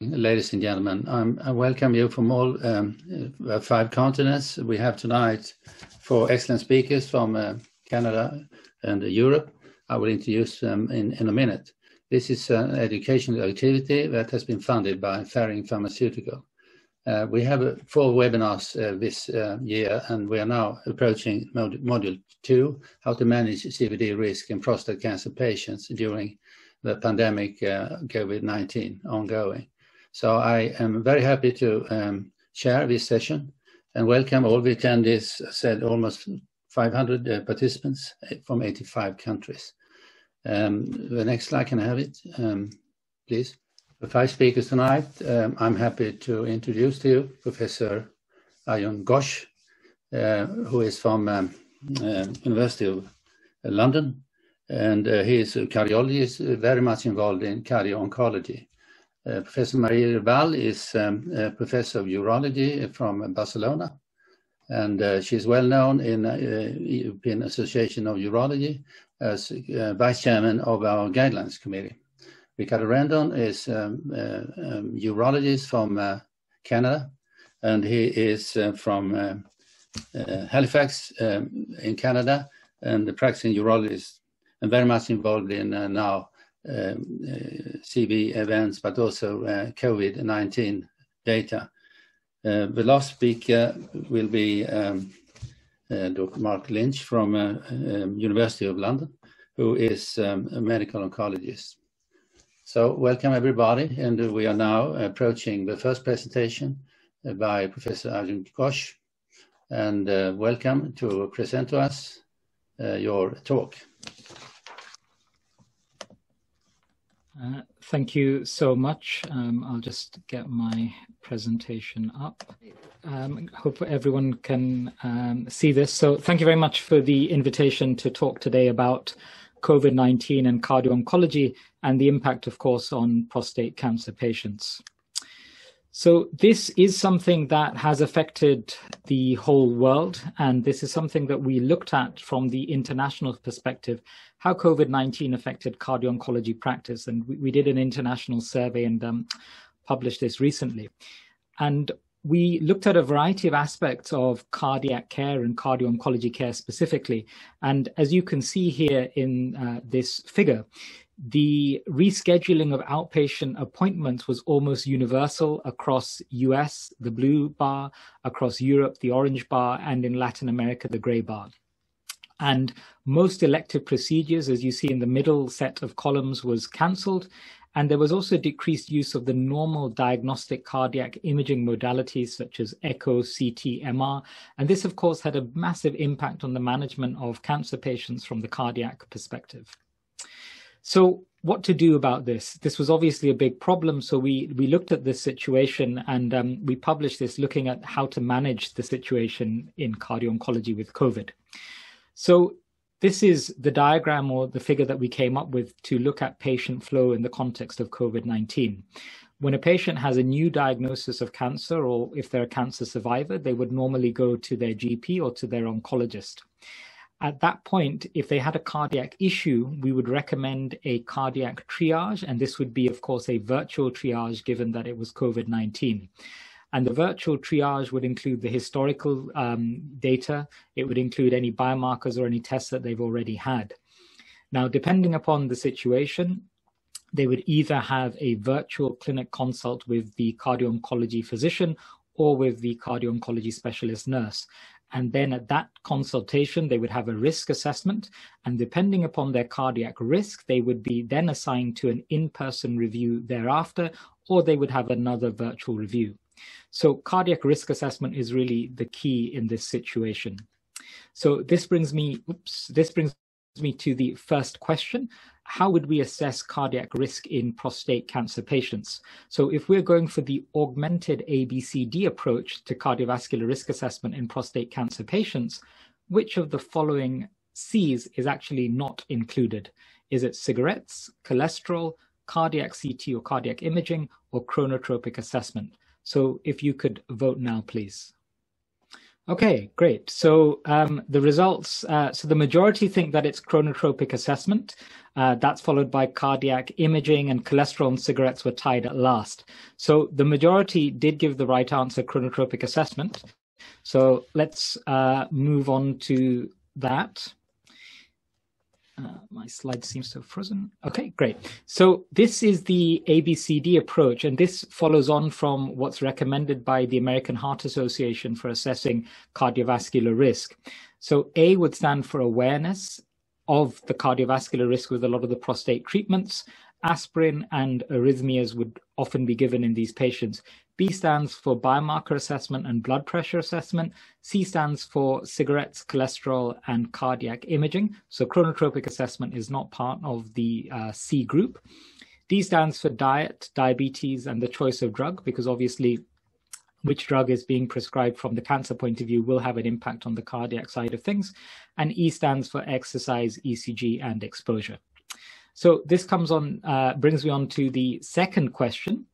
ladies and gentlemen. Um, I welcome you from all um, uh, five continents. We have tonight four excellent speakers from uh, Canada and uh, Europe. I will introduce them in, in a minute. This is an educational activity that has been funded by Ferring Pharmaceutical. Uh, we have uh, four webinars uh, this year, and we are now approaching mod module two, how to manage CVD risk in prostate cancer patients during the pandemic COVID-19 ongoing. So I am very happy to um, share this session and welcome all the attendees, I said almost 500 uh, participants uh, from 85 countries. Um, the next slide, can I have it, um, please? The five speakers tonight, um, I'm happy to introduce to you Professor Arjun Ghosh, uh, who is from um, uh, University of London, and uh, he is a cardiologist, uh, very much involved in cardio-oncology. Uh, professor Maria Ribal is um, professor of urology from Barcelona, and uh, she's well known in uh, European Association of Urology as uh, vice chairman of our guidelines committee. Ricardo Rendon is um, um, urologist from Canada, and he is from Halifax um, in Canada, and practicing urologist and very much involved in now uh, CV events, but also uh, COVID-19 data. Uh, the last speaker will be um, Dr. Mark Linch from um, University of London, who is um, a medical oncologist. So welcome everybody, and we are now approaching the first presentation by Professor Arjun Ghosh, and uh, welcome to present to us uh, your talk. Uh, thank you so much. Um, I'll just get my presentation up. Um, hope everyone can um, see this. So thank you very much for the invitation to talk today about COVID-19 and cardio-oncology and the impact, of course, on prostate cancer patients. So this is something that has affected the whole world, and this is something that we looked at from the international perspective how COVID 19 affected cardio oncology practice. And we, we, did an international survey and um, published this recently. And we looked at a variety of aspects of cardiac care and cardio oncology care specifically. And as you can see here in uh, this figure, the rescheduling of outpatient appointments was almost universal across US, the blue bar, across Europe, the orange bar, and in Latin America, the gray bar. And most elective procedures, as you see in the middle set of columns, was cancelled. And there was also decreased use of the normal diagnostic cardiac imaging modalities such as echo, CT, MR. And this, of course, had a massive impact on the management of cancer patients from the cardiac perspective. So what to do about this? This was obviously a big problem. So we, we looked at this situation and um, we published this looking at how to manage the situation in cardio oncology with COVID. So this is the diagram or the figure that we came up with to look at patient flow in the context of COVID-19. When a patient has a new diagnosis of cancer, or if they're a cancer survivor, they would normally go to their GP or to their oncologist. At that point, if they had a cardiac issue, we would recommend a cardiac triage, and this would be, of course, a virtual triage given that it was COVID 19. And the virtual triage would include the historical um, data. It would include any biomarkers or any tests that they've already had. Now, depending upon the situation, they would either have a virtual clinic consult with the cardio-oncology physician or with the cardio-oncology specialist nurse. And then at that consultation, they would have a risk assessment. And depending upon their cardiac risk, they would be then assigned to an in-person review thereafter, or they would have another virtual review. So cardiac risk assessment is really the key in this situation. So this brings me, oops, this brings me to the first question. How would we assess cardiac risk in prostate cancer patients? So if we're going for the augmented ABCD approach to cardiovascular risk assessment in prostate cancer patients, which of the following C's is actually not included? Is it cigarettes, cholesterol, cardiac CT or cardiac imaging, or chronotropic assessment? So if you could vote now, please. Okay, great. So um, the results, uh, so the majority think that it's chronotropic assessment. Uh, that's followed by cardiac imaging and cholesterol and cigarettes were tied at last. So the majority did give the right answer, chronotropic assessment. So let's uh, move on to that. Uh, my slide seems to have frozen. Okay, great. So this is the ABCD approach, and this follows on from what's recommended by the American Heart Association for assessing cardiovascular risk. So A would stand for awareness of the cardiovascular risk with a lot of the prostate treatments. Aspirin and arrhythmias would often be given in these patients. B stands for biomarker assessment and blood pressure assessment. C stands for cigarettes, cholesterol, and cardiac imaging. So chronotropic assessment is not part of the uh, C group. D stands for diet, diabetes, and the choice of drug, because obviously which drug is being prescribed from the cancer point of view will have an impact on the cardiac side of things. And E stands for exercise, ECG, and exposure. So this comes on, uh, brings me on to the second question.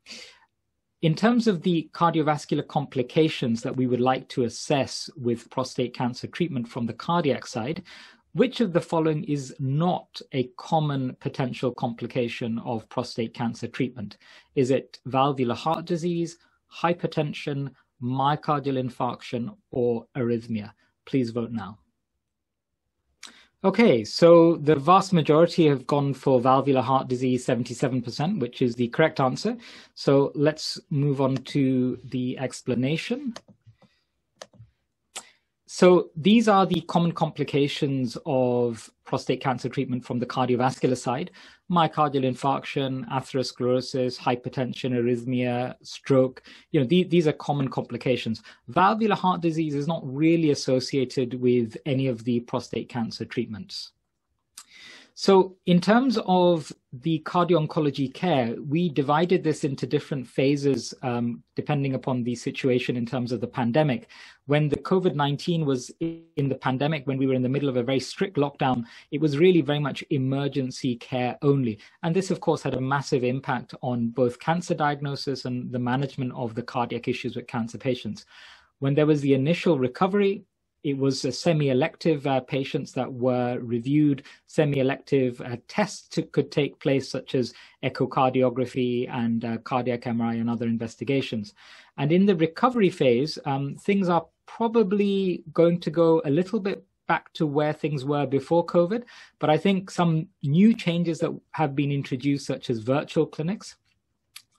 In terms of the cardiovascular complications that we would like to assess with prostate cancer treatment from the cardiac side, which of the following is not a common potential complication of prostate cancer treatment? Is it valvular heart disease, hypertension, myocardial infarction, or arrhythmia? Please vote now. Okay, so the vast majority have gone for valvular heart disease, 77%, which is the correct answer. So let's move on to the explanation. So these are the common complications of prostate cancer treatment from the cardiovascular side. Myocardial infarction, atherosclerosis, hypertension, arrhythmia, stroke, you know, these, these are common complications. Valvular heart disease is not really associated with any of the prostate cancer treatments. So, in terms of the cardio oncology care, we divided this into different phases um, depending upon the situation in terms of the pandemic. When the COVID 19 was in the pandemic, when we were in the middle of a very strict lockdown, it was really very much emergency care only. And this, of course, had a massive impact on both cancer diagnosis and the management of the cardiac issues with cancer patients. When there was the initial recovery, it was semi-elective uh, patients that were reviewed. Semi-elective uh, tests to, could take place, such as echocardiography and uh, cardiac MRI and other investigations. And in the recovery phase, um, things are probably going to go a little bit back to where things were before COVID. But I think some new changes that have been introduced, such as virtual clinics,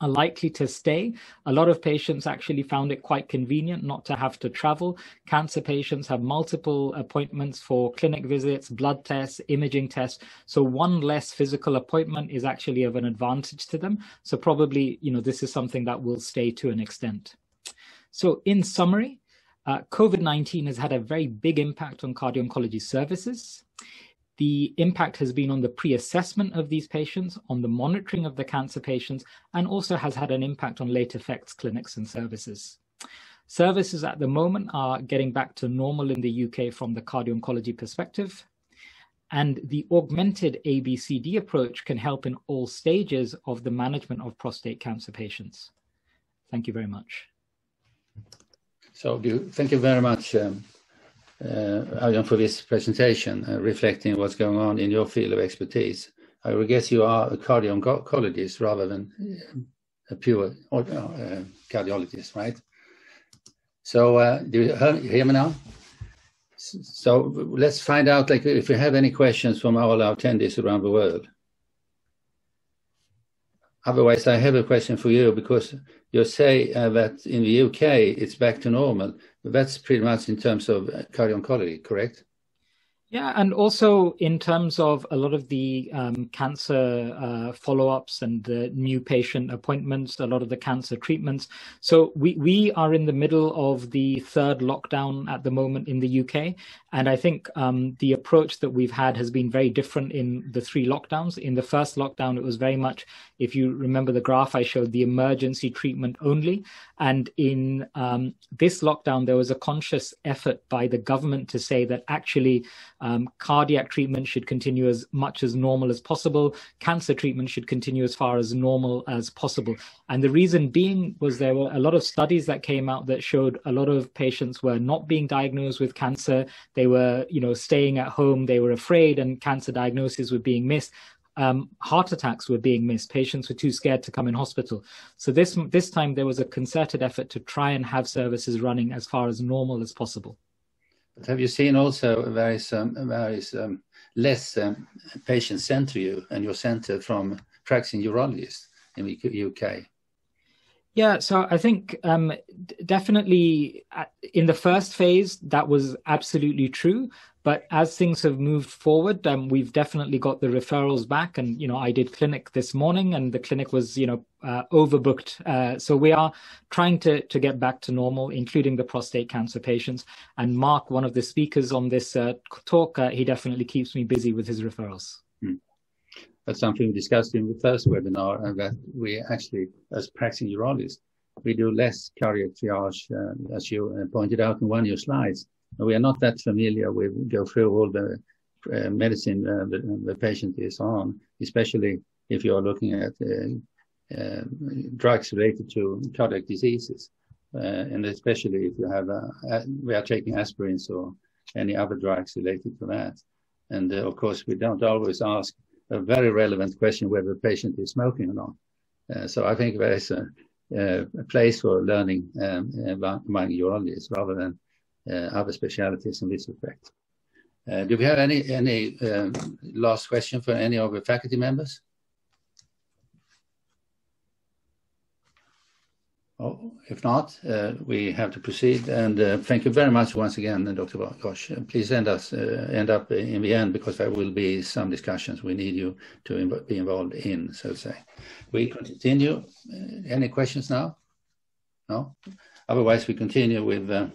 are likely to stay. A lot of patients actually found it quite convenient not to have to travel. Cancer patients have multiple appointments for clinic visits, blood tests, imaging tests. So one less physical appointment is actually of an advantage to them. So probably, you know, this is something that will stay to an extent. So in summary, uh, COVID-19 has had a very big impact on cardio-oncology services. The impact has been on the pre-assessment of these patients, on the monitoring of the cancer patients, and also has had an impact on late effects clinics and services. Services at the moment are getting back to normal in the UK from the cardio-oncology perspective. And the augmented ABCD approach can help in all stages of the management of prostate cancer patients. Thank you very much. So thank you very much, um, uh, for this presentation, uh, reflecting what's going on in your field of expertise. I would guess you are a cardio-oncologist rather than a pure uh, cardiologist, right? So, uh, do you hear me now? So let's find out, like, if we have any questions from all our attendees around the world. Otherwise, I have a question for you because you say uh, that in the UK it's back to normal. That's pretty much in terms of uh, cardio oncology, correct? Yeah, and also in terms of a lot of the um, cancer uh, follow-ups and the new patient appointments, a lot of the cancer treatments. So we we are in the middle of the third lockdown at the moment in the UK, and I think um, the approach that we've had has been very different in the three lockdowns. In the first lockdown, it was very much, if you remember the graph I showed, the emergency treatment only, and in um, this lockdown, there was a conscious effort by the government to say that actually Um, cardiac treatment should continue as much as normal as possible. Cancer treatment should continue as far as normal as possible. And the reason being was there were a lot of studies that came out that showed a lot of patients were not being diagnosed with cancer. They were, you know, staying at home. They were afraid, and cancer diagnoses were being missed. Um, heart attacks were being missed. Patients were too scared to come in hospital. So this this time there was a concerted effort to try and have services running as far as normal as possible. But have you seen also various um, various um, less um, patients sent to you and your center from practicing urologists in the UK? Yeah, so I think um, definitely uh, in the first phase that was absolutely true. But as things have moved forward, um, we've definitely got the referrals back. And, you know, I did clinic this morning and the clinic was, you know, uh, overbooked. Uh, so we are trying to, to get back to normal, including the prostate cancer patients. And Mark, one of the speakers on this uh, talk, uh, he definitely keeps me busy with his referrals. That's something we discussed in the first webinar, and that we actually, as practicing urologists, we do less cardiac triage, uh, as you uh, pointed out in one of your slides we are not that familiar with go through all the uh, medicine uh, the, the, patient is on, especially if you are looking at uh, uh drugs related to cardiac diseases, uh, and especially if you have we are taking aspirins or any other drugs related to that. And uh, of course, we don't always ask a very relevant question whether the patient is smoking or not. so I think there is a, a place for learning um, among urologists rather than uh, other specialities in this respect. Uh, do we have any any um, last question for any of the faculty members? Oh, if not, uh, we have to proceed. And uh, thank you very much once again, Dr. Ghosh. Please end us uh, end up in the end because there will be some discussions we need you to be involved in, so to say. We continue. Uh, any questions now? No. Otherwise, we continue with. Uh,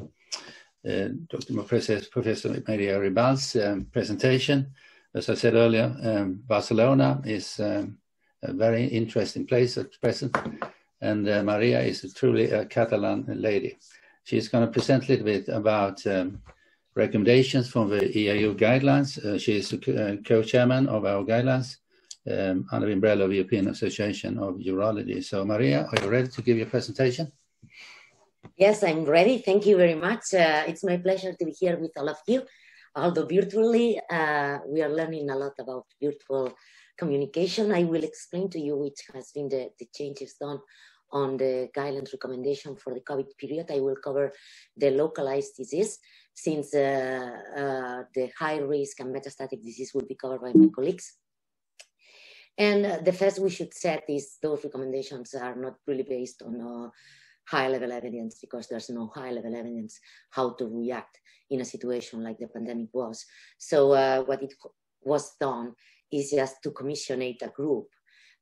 Dr. Professor, Professor Maria Ribal's um, presentation. As I said earlier, um, Barcelona is um, a very interesting place at present, and uh, Maria is a truly a Catalan lady. She's going to present a little bit about um, recommendations from the EAU guidelines. Uh, she is a co-chairman of our guidelines um, under the umbrella of the European Association of Urology. So, Maria, are you ready to give your presentation? Yes, I'm ready. Thank you very much. Uh, it's my pleasure to be here with all of you. Although virtually, uh, we are learning a lot about virtual communication. I will explain to you which has been the, the changes done on the guidelines recommendation for the COVID period. I will cover the localized disease since uh, uh, the high risk and metastatic disease will be covered by my colleagues. And uh, the first we should set is those recommendations are not really based on uh, high level evidence because there's no high level evidence how to react in a situation like the pandemic was. So uh, what it was done is just to commissionate a group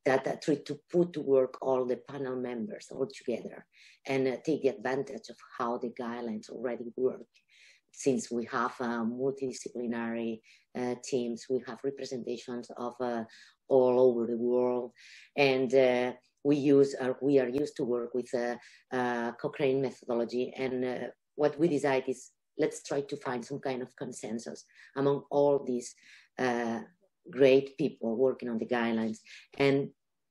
that uh, tried to put to work all the panel members all together and uh, take advantage of how the guidelines already work. Since we have uh, multidisciplinary uh, teams, we have representations of uh, all over the world, and we use uh, we are used to work with Cochrane methodology, and uh, what we decide is let's try to find some kind of consensus among all these uh, great people working on the guidelines and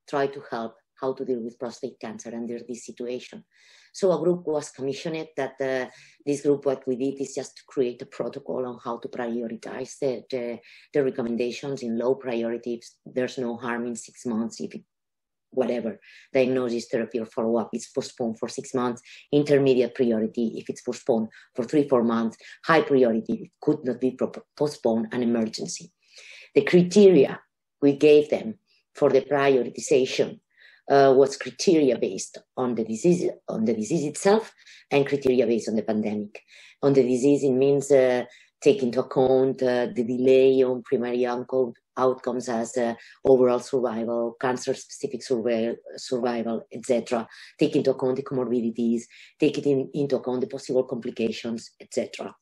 try to help how to deal with prostate cancer under this situation. So a group was commissioned that uh, this group, what we did is just to create a protocol on how to prioritize the, the, the recommendations in low priorities. There's no harm in six months if it whatever diagnosis, therapy, or follow up is postponed for six months. Intermediate priority, if it's postponed for three, four months. High priority, it could not be postponed, an emergency. The criteria we gave them for the prioritization uh, was criteria based on the disease on the disease itself and criteria based on the pandemic. On the disease, it means uh, take into account uh, the delay on primary outcomes as uh, overall survival, cancer-specific survival, survival etc. Take into account the comorbidities, take it in, into account the possible complications, etc.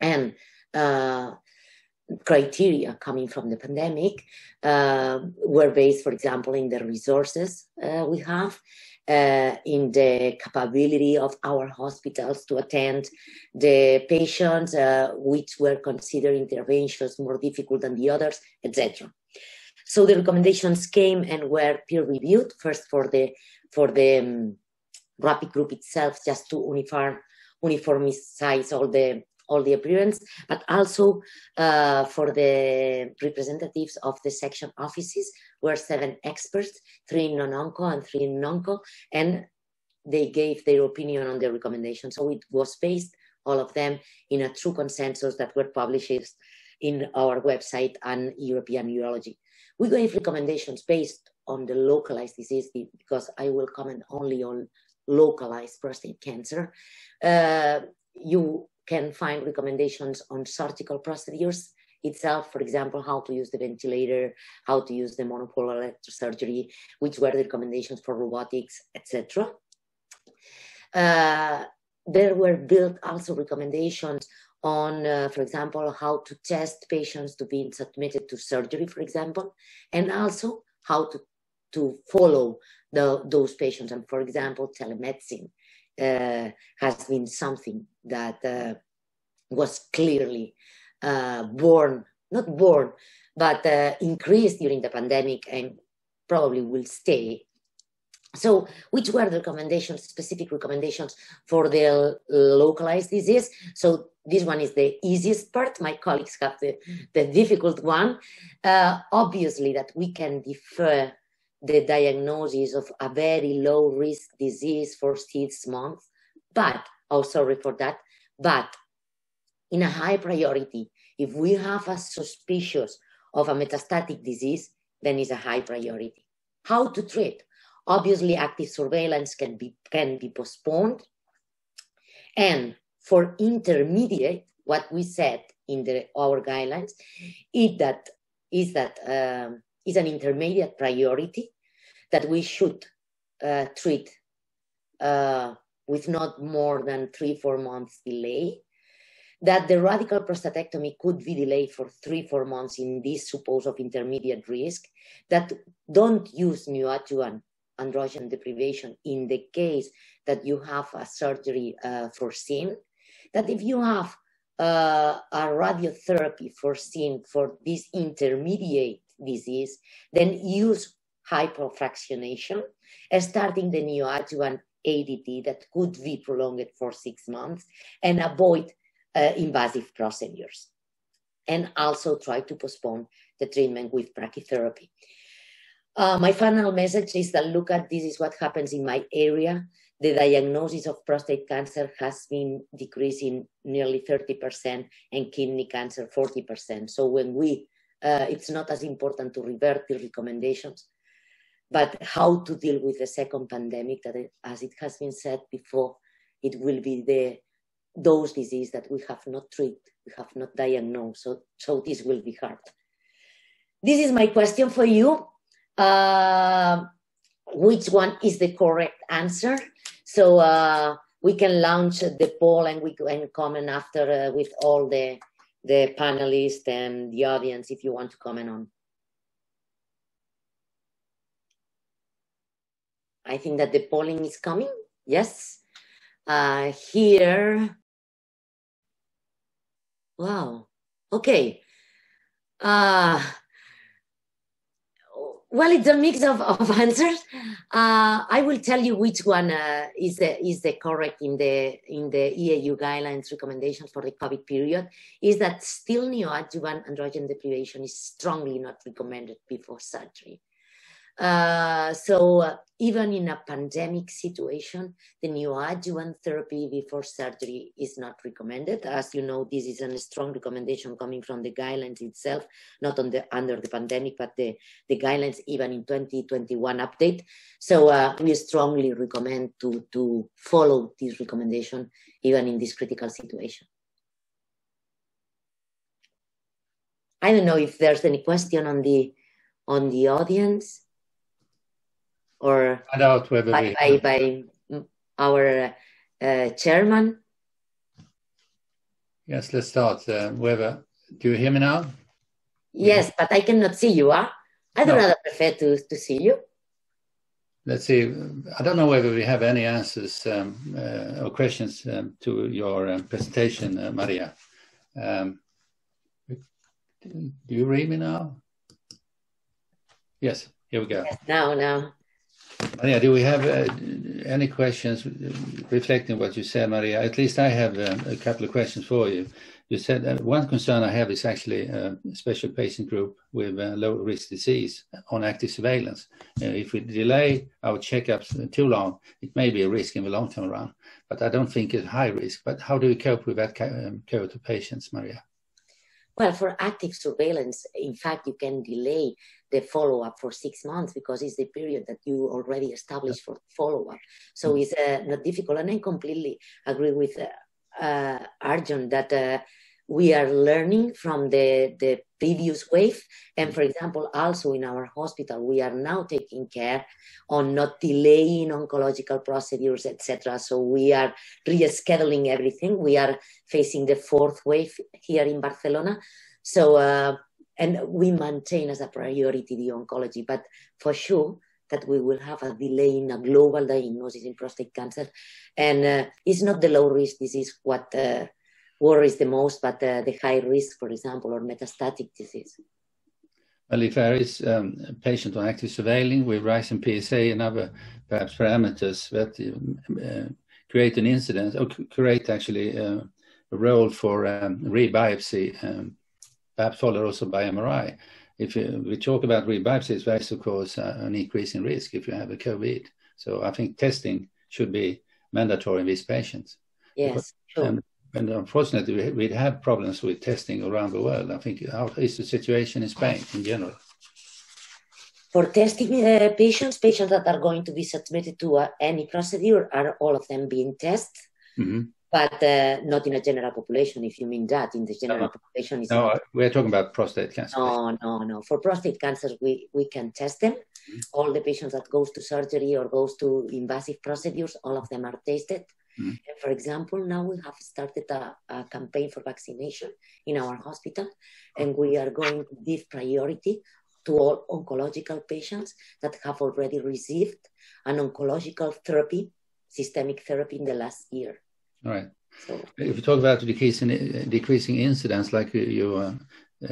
And uh, criteria coming from the pandemic uh, were based, for example, in the resources uh, we have uh, in the capability of our hospitals to attend the patients uh, which were considered interventions more difficult than the others, etc. So the recommendations came and were peer reviewed first for the for the um, rapid group itself, just to uniform uniformize all the all the appearance, but also uh, for the representatives of the section offices were seven experts, three in non-onco and three in onco, and they gave their opinion on the recommendation. So it was based, all of them, in a true consensus that were published in our website and European Urology. We gave recommendations based on the localized disease because I will comment only on localized prostate cancer. Uh, you can find recommendations on surgical procedures itself, for example, how to use the ventilator, how to use the monopole electrosurgery, which were the recommendations for robotics, etc. Uh, there were built also recommendations on, uh, for example, how to test patients to be submitted to surgery, for example, and also how to, to follow the, those patients. And for example, telemedicine has been something that uh, was clearly uh, born, not born, but uh, increased during the pandemic and probably will stay. So, which were the recommendations, specific recommendations for the localized disease? So, this one is the easiest part. My colleagues have the, the difficult one. Uh, obviously, that we can defer the diagnosis of a very low risk disease for six months, but, oh, sorry for that, but in a high priority, if we have a suspicious of a metastatic disease, then it's a high priority. How to treat? Obviously, active surveillance can be, can be postponed. And for intermediate, what we said in the, our guidelines is that, is that um, is an intermediate priority that we should uh, treat uh, with not more than three, four months delay, that the radical prostatectomy could be delayed for three, four months in this suppose of intermediate risk, that don't use neoadjuvant androgen deprivation in the case that you have a surgery uh, foreseen, that if you have uh, a radiotherapy foreseen for this intermediate disease, then use hypofractionation, starting the neoadjuvant ADT that could be prolonged for six months, and avoid uh, invasive procedures. And also try to postpone the treatment with brachytherapy. Uh, my final message is that look at this is what happens in my area. The diagnosis of prostate cancer has been decreasing nearly 30% and kidney cancer 40%. So when we, uh, it's not as important to revert the recommendations, but how to deal with the second pandemic that, it, as it has been said before, it will be the those diseases that we have not treated, we have not diagnosed. So, so this will be hard. This is my question for you. Uh, which one is the correct answer? So uh, we can launch the poll and we can comment after uh, with all the the panelists and the audience if you want to comment on. I think that the polling is coming. Yes. Uh, here. Wow. Okay. Uh, well, it's a mix of, of answers. Uh, I will tell you which one uh, is the is the correct in the in the EAU guidelines recommendations for the COVID period. Is that still neoadjuvant androgen deprivation is strongly not recommended before surgery. Uh, so uh, even in a pandemic situation, the neoadjuvant therapy before surgery is not recommended. As you know, this is a strong recommendation coming from the guidelines itself, not on the under the pandemic, but the, the guidelines even in 2021 update. So uh, we strongly recommend to, to follow this recommendation even in this critical situation. I don't know if there's any question on the on the audience or find out whether by, by, by, our uh, chairman. Yes, let's start. Uh, whoever, do you hear me now? Yes, yeah. but I cannot see you. Huh? I don't no. rather prefer to, to see you. let's see. I don't know whether we have any answers um, uh, or questions um, to your um, presentation, uh, Maria. Um, do you read me now? Yes, here we go. Yes, now, now. Maria, do we have uh, any questions reflecting what you said, Maria? At least I have um, a couple of questions for you. You said uh, one concern I have is actually a special patient group with uh, low risk disease on active surveillance. Uh, if we delay our checkups too long, it may be a risk in the long term run, but I don't think it's high risk. But how do we cope with that um, cohort of patients, Maria? Well, for active surveillance, in fact, you can delay the follow up for six months because it's the period that you already established for follow up. So mm-hmm. it's uh, not difficult. And I completely agree with uh, uh, Arjun that uh, we are learning from the, the previous wave. And for example, also in our hospital, we are now taking care on not delaying oncological procedures, etc. So we are rescheduling everything. We are facing the fourth wave here in Barcelona. So, uh, and we maintain as a priority the oncology, but for sure, that we will have a delay in a global diagnosis in prostate cancer. And uh, it's not the low risk disease what uh, worries the most, but uh, the high risk, for example, or metastatic disease. Well, if there is um, a patient on active surveilling with rising PSA and other perhaps parameters that uh, create an incidence or create actually uh, a role for um, rebiopsy, um, perhaps followed also by MRI. If you, we talk about rebiopsies, there is of course uh, an increase in risk if you have a COVID. So I think testing should be mandatory in these patients. Yes, sure. Um, and unfortunately, we have problems with testing around the world. I think how is the situation in Spain in general? For testing uh, patients, patients that are going to be submitted to uh, any procedure are all of them being tested, mm-hmm. But uh, not in a general population. If you mean that, in the general no, population, no, not... we're talking about prostate cancer. No, no, no. For prostate cancer, we we can test them. Mm-hmm. All the patients that goes to surgery or goes to invasive procedures, all of them are tested. Mm-hmm. For example, now we have started a, a, campaign for vaccination in our hospital, and we are going to give priority to all oncological patients that have already received an oncological therapy, systemic therapy in the last year. All right. So, if you talk about decreasing decreasing incidence, like you uh,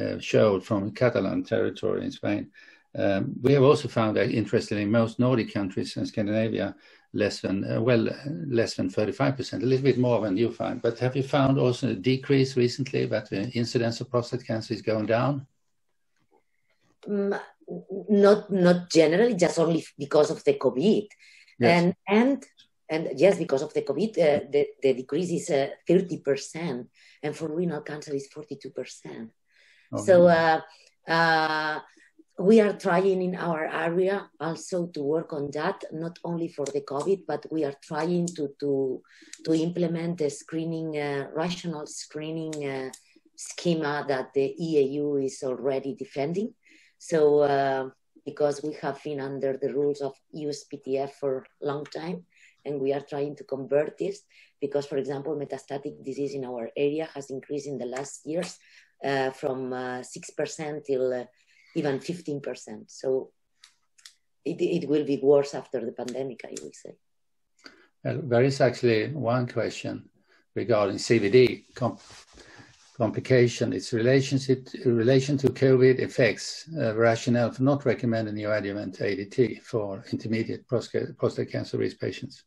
uh, showed from Catalan territory in Spain, um, we have also found that interestingly, most Nordic countries and Scandinavia less than, uh, well, less than 35%, a little bit more than you find. But have you found also a decrease recently that the incidence of prostate cancer is going down? Mm, not not generally, just only because of the COVID. Yes. And and and yes, because of the COVID, uh, the, the decrease is uh, 30%, and for renal cancer is 42%. Oh, so uh, uh we are trying in our area also to work on that, not only for the COVID, but we are trying to to to implement the screening, uh, rational screening uh, schema that the EAU is already defending. So uh, because we have been under the rules of USPTF for a long time, and we are trying to convert this because, for example, metastatic disease in our area has increased in the last years uh, from uh, six percent till uh, even 15%. So it, it will be worse after the pandemic, I will say. Well, there is actually one question regarding CVD comp complication. Its relationship relation to COVID effects, uh, rationale for not recommending neoadjuvant ADT for intermediate prostate, prostate cancer risk patients.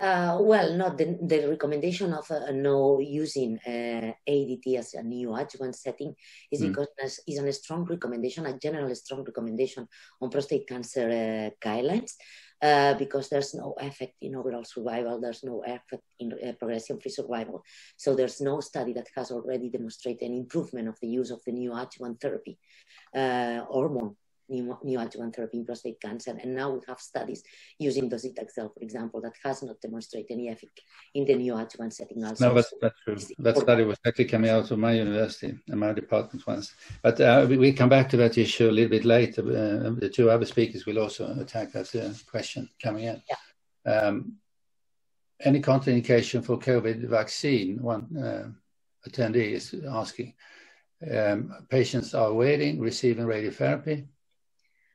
Uh, well, not the, the recommendation of uh, no using uh, ADT as a neoadjuvant setting is mm. because it's a strong recommendation, a general strong recommendation on prostate cancer uh, guidelines. Uh, because there's no effect in overall survival, there's no effect in uh, progression-free survival. So there's no study that has already demonstrated an improvement of the use of the neoadjuvant therapy uh hormone neoadjuvant therapy in prostate cancer. And now we have studies using docetaxel, for example, that has not demonstrated any effect in the neoadjuvant setting also. No, that's, that's true. That study was actually coming out of my university and my department once. But uh, we, we, come back to that issue a little bit later. Uh, the two other speakers will also attack that uh, question coming in. Yeah. Um, any contraindication for COVID vaccine? One uh, attendee is asking. Um, patients are waiting, receiving radiotherapy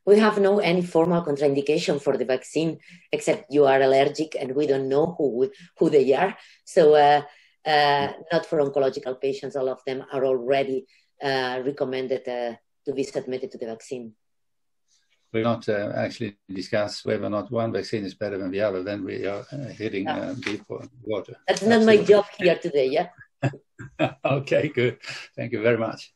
We have no any formal contraindication for the vaccine except you are allergic and we don't know who who they are. So uh, uh, not for oncological patients. All of them are already uh, recommended uh, to be submitted to the vaccine. We not uh, actually discuss whether or not one vaccine is better than the other. Then we are uh, hitting no. deep water. That's not Absolutely. my job here today. Yeah. okay, good. Thank you very much.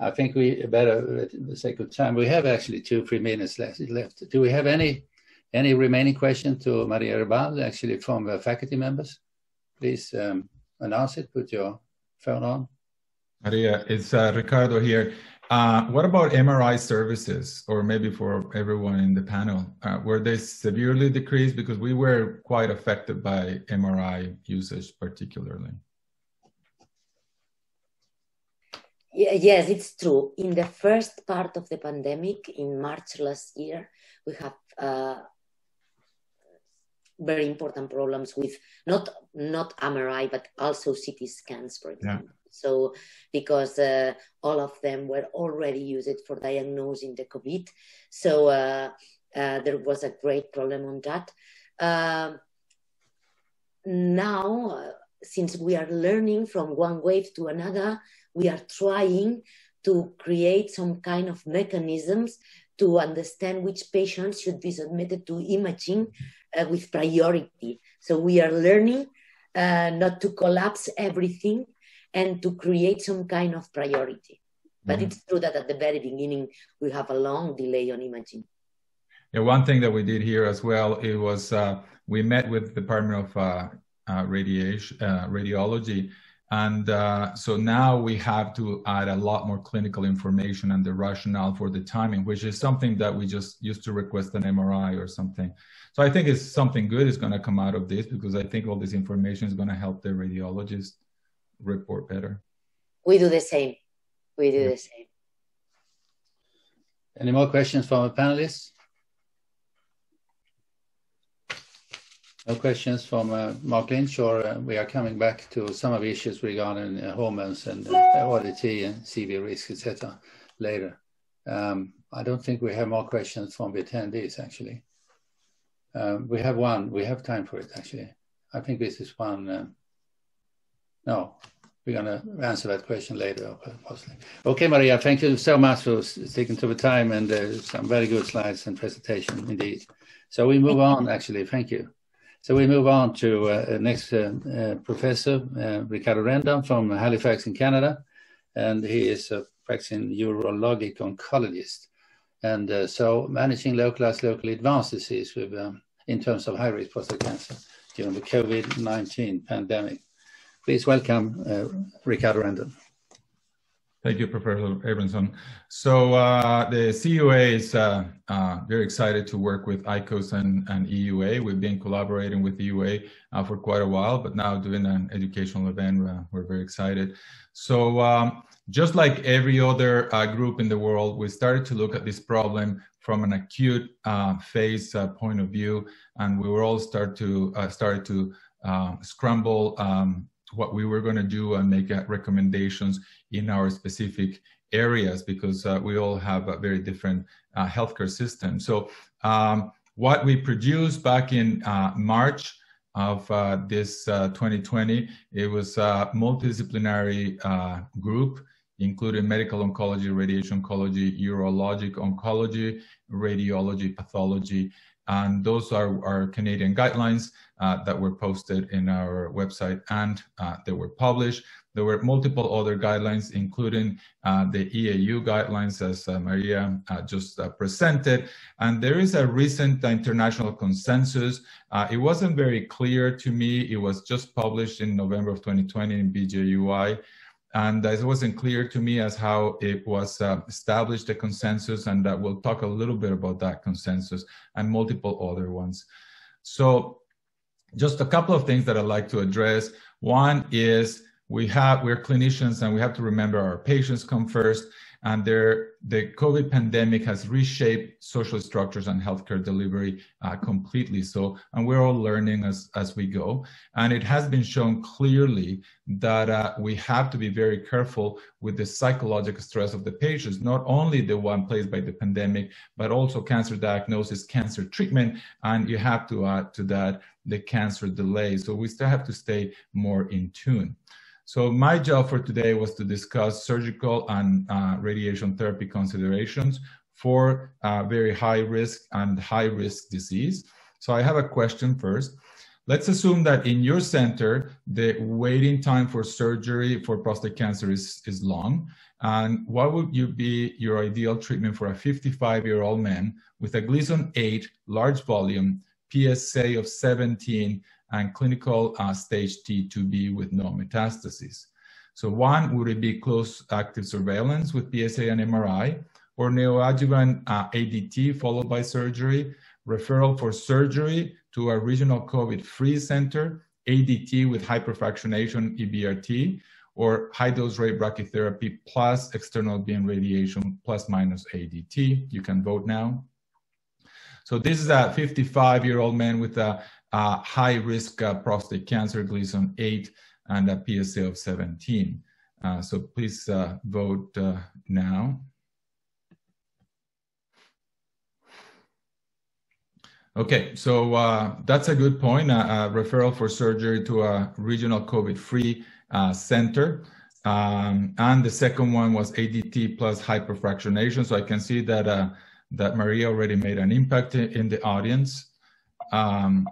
I think we better sake of time. We have actually two, three minutes left. Do we have any any remaining question to Maria Ribal, actually from the faculty members? Please um, announce it. Put your phone on. Maria, it's uh, Ricardo here. Uh, what about MRI services, or maybe for everyone in the panel? Uh, were they severely decreased? Because we were quite affected by MRI usage, particularly. Yes, it's true. In the first part of the pandemic, in March last year, we have uh, very important problems with not not MRI but also CT scans, for example. Yeah. So because uh, all of them were already used for diagnosing the COVID, so uh, uh there was a great problem on that. Um, now, uh, since we are learning from one wave to another, we are trying to create some kind of mechanisms to understand which patients should be submitted to imaging uh, with priority. So we are learning uh, not to collapse everything and to create some kind of priority. But mm-hmm. it's true that at the very beginning we have a long delay on imaging. Yeah, one thing that we did here as well, it was uh, we met with the Department of uh, Radiation uh, Radiology and uh, so now we have to add a lot more clinical information and the rationale for the timing, which is something that we just used to request an MRI or something. So I think it's something good is going to come out of this because I think all this information is going to help the radiologist report better. We do the same. We do yeah. the same. Any more questions from the panelists? No questions from uh, Mark Linch, or uh, we are coming back to some of the issues regarding uh, hormones and ODT and CV risk, etc. later. Um, I don't think we have more questions from the attendees, actually. Um, we have one. We have time for it, actually. I think this is one. No, we're going to answer that question later, possibly. Okay, Maria, thank you so much for sticking to the time and some very good slides and presentation indeed. So we move on, actually. Thank you. So we move on to uh, next uh, uh, professor, uh, Ricardo Rendon from Halifax in Canada, and he is a practicing urologic oncologist. And uh, so managing localized, locally advanced disease with, um, in terms of high-risk prostate cancer during the COVID-19 pandemic. Please welcome uh, Ricardo Rendon. Thank you, Professor Abrahamsson. So uh, the CUA is uh, uh, very excited to work with ICOS and, and EUA. We've been collaborating with EUA uh, for quite a while, but now doing an educational event, uh, we're very excited. So um, just like every other uh, group in the world, we started to look at this problem from an acute phase point of view, and we were all start to started to scramble um, what we were going to do and make uh, recommendations in our specific areas because uh, we all have a very different uh, healthcare system. So um, what we produced back in uh, March of uh, this 2020, it was a multidisciplinary group including medical oncology, radiation oncology, urologic oncology, radiology, pathology, and those are our Canadian guidelines uh, that were posted in our website and uh, they were published. There were multiple other guidelines, including uh, the EAU guidelines, as uh, Maria uh, just uh, presented. And there is a recent international consensus. it wasn't very clear to me. It was just published in November of 2020 in BJUI and it wasn't clear to me as how it was uh, established a consensus and uh, we'll talk a little bit about that consensus and multiple other ones. So just a couple of things that i'd like to address. One is we have we're clinicians and we have to remember our patients come first and the COVID pandemic has reshaped social structures and healthcare delivery uh, completely. So, and we're all learning as, as we go. And it has been shown clearly that uh, we have to be very careful with the psychological stress of the patients, not only the one placed by the pandemic, but also cancer diagnosis, cancer treatment, and you have to add to that the cancer delay. So we still have to stay more in tune. So my job for today was to discuss surgical and uh, radiation therapy considerations for uh, very high risk and high risk disease. So I have a question first. Let's assume that in your center, the waiting time for surgery for prostate cancer is, is long. And what would you be your ideal treatment for a 55 year old man with a Gleason 8 large volume, PSA of 17, and clinical uh, stage T2B with no metastases. So one, would it be close active surveillance with PSA and MRI, or neoadjuvant uh, ADT followed by surgery, referral for surgery to a regional COVID-free center, ADT with hyperfractionation EBRT, or high-dose rate brachytherapy plus external beam radiation plus minus ADT. You can vote now. So this is a 55-year-old man with a uh, high risk uh, prostate cancer, Gleason 8, and a PSA of 17. Uh, so please uh, vote uh, now. Okay, so uh, that's a good point. a referral for surgery to a regional COVID-free center. Um, and the second one was ADT plus hyperfractionation. So I can see that that Maria already made an impact in the audience. Um,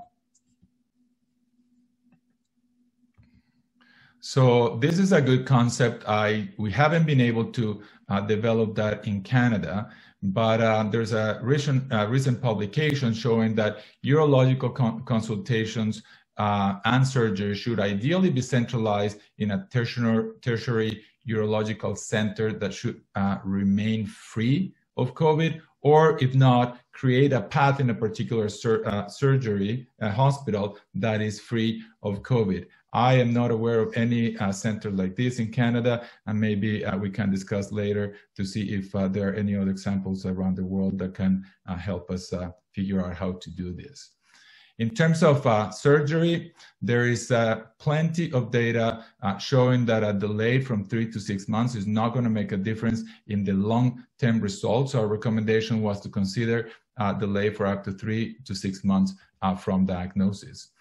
So this is a good concept. I we haven't been able to uh, develop that in Canada, but uh, there's a recent uh, recent publication showing that urological con consultations uh, and surgery should ideally be centralized in a tertiary tertiary urological center that should uh, remain free of COVID, or if not, create a path in a particular sur uh, surgery hospital that is free of COVID. I am not aware of any uh, center like this in Canada, and maybe uh, we can discuss later to see if uh, there are any other examples around the world that can uh, help us uh, figure out how to do this. In terms of uh, surgery, there is plenty of data showing that a delay from three to six months is not going to make a difference in the long-term results. Our recommendation was to consider delay for up to three to six months from diagnosis.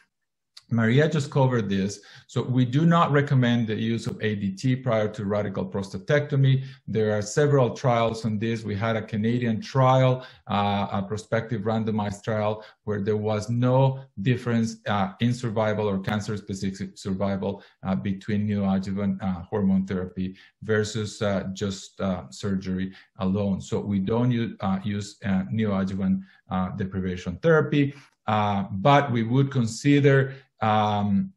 Maria just covered this. So we do not recommend the use of ADT prior to radical prostatectomy. There are several trials on this. We had a Canadian trial, uh, a prospective randomized trial where there was no difference uh, in survival or cancer-specific survival uh, between neoadjuvant uh, hormone therapy versus uh, just uh, surgery alone. So we don't use, use neoadjuvant deprivation therapy. but we would consider um,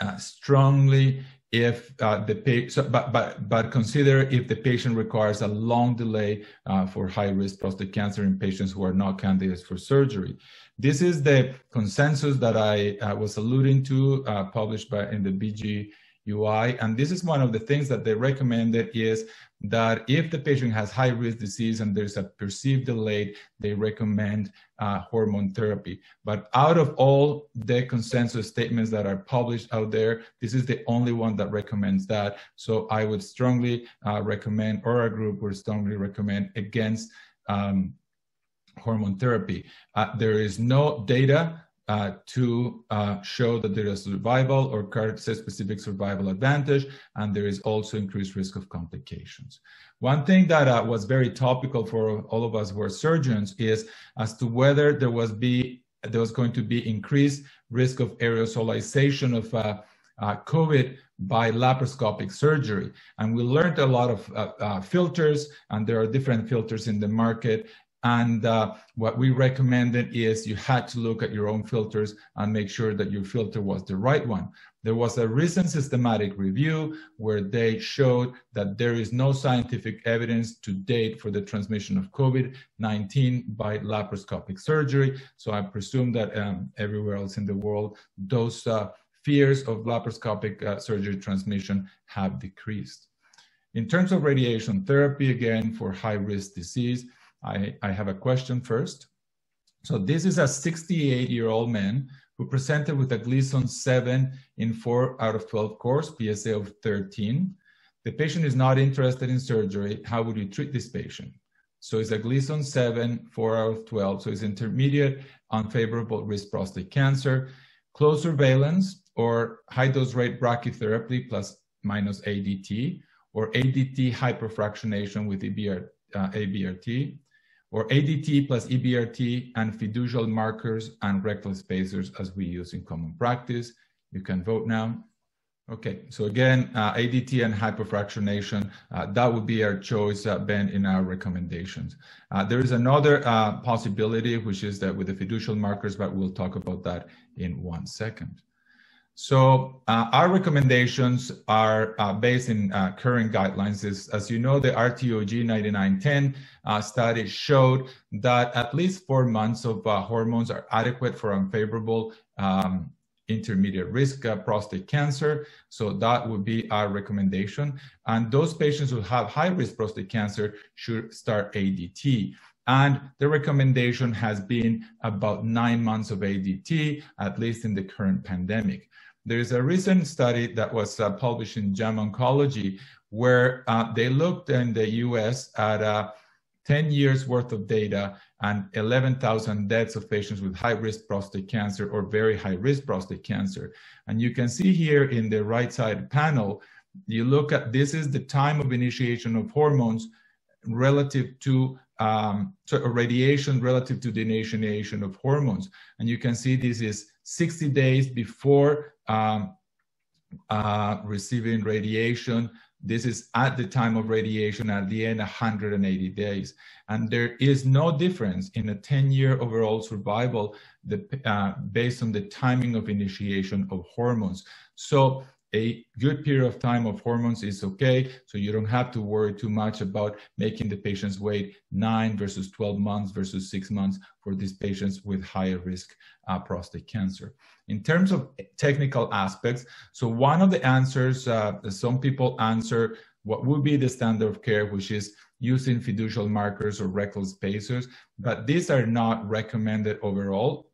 uh, strongly if uh, the patient, so, but, but, but consider if the patient requires a long delay uh, for high risk prostate cancer in patients who are not candidates for surgery. This is the consensus that I uh, was alluding to, uh, published by in the BG UI. And this is one of the things that they recommended is that if the patient has high risk disease and there's a perceived delay, they recommend uh, hormone therapy. But out of all the consensus statements that are published out there, this is the only one that recommends that. So I would strongly uh, recommend, or a group would strongly recommend against um, hormone therapy. Uh, there is no data uh, to uh, show that there is survival or specific survival advantage, and there is also increased risk of complications. One thing that uh, was very topical for all of us who are surgeons is as to whether there was be there was going to be increased risk of aerosolization of uh, uh, COVID by laparoscopic surgery. And we learned a lot of filters, and there are different filters in the market. And uh, what we recommended is you had to look at your own filters and make sure that your filter was the right one. There was a recent systematic review where they showed that there is no scientific evidence to date for the transmission of COVID-19 by laparoscopic surgery. So I presume that um, everywhere else in the world, those uh, fears of laparoscopic uh, surgery transmission have decreased. In terms of radiation therapy, again, for high-risk disease, I, I have a question first. So this is a 68-year-old man who presented with a Gleason 7 in 4 out of 12 cores, PSA of 13. The patient is not interested in surgery. How would you treat this patient? So it's a Gleason 7, 4 out of 12. So it's intermediate, unfavorable risk prostate cancer. Close surveillance or high dose rate brachytherapy plus minus ADT, or ADT hyperfractionation with EBR, uh, ABRT, or ADT plus EBRT and fiducial markers and rectal spacers as we use in common practice. You can vote now. Okay, so again, uh, ADT and hyperfractionation, uh, that would be our choice, uh, Ben, in our recommendations. Uh, there is another uh, possibility, which is that with the fiducial markers, but we'll talk about that in one second. So uh, our recommendations are uh, based in uh, current guidelines. Is, as you know, the RTOG 9910 uh, study showed that at least four months of uh, hormones are adequate for unfavorable um, intermediate risk uh, prostate cancer. So that would be our recommendation. And those patients who have high risk prostate cancer should start ADT. And the recommendation has been about nine months of ADT, at least in the current pandemic. There's a recent study that was uh, published in JAMA Oncology where uh, they looked in the US at uh, 10 years worth of data and 11,000 deaths of patients with high risk prostate cancer or very high risk prostate cancer. And you can see here in the right side panel, you look at this is the time of initiation of hormones relative to um, radiation relative to the initiation of hormones. And you can see this is 60 days before um, uh, receiving radiation. This is at the time of radiation, at the end, 180 days. And there is no difference in a 10 year overall survival the, uh, based on the timing of initiation of hormones. So a good period of time of hormones is okay. So you don't have to worry too much about making the patients wait nine versus 12 months versus six months for these patients with higher risk uh, prostate cancer. In terms of technical aspects, so one of the answers, uh, some people answer what would be the standard of care, which is using fiducial markers or rectal spacers, but these are not recommended overall.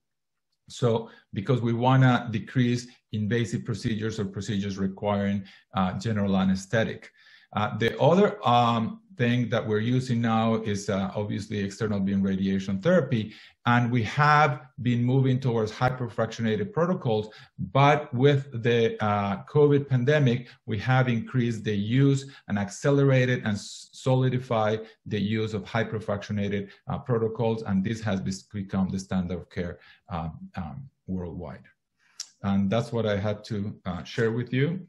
So because we want to decrease invasive procedures or procedures requiring uh, general anesthetic. Uh, the other um, thing that we're using now is uh, obviously external beam radiation therapy. And we have been moving towards hyperfractionated protocols, but with the uh, COVID pandemic, we have increased the use and accelerated and solidified the use of hyperfractionated uh, protocols. And this has become the standard of care um, um, worldwide. And that's what I had to uh, share with you.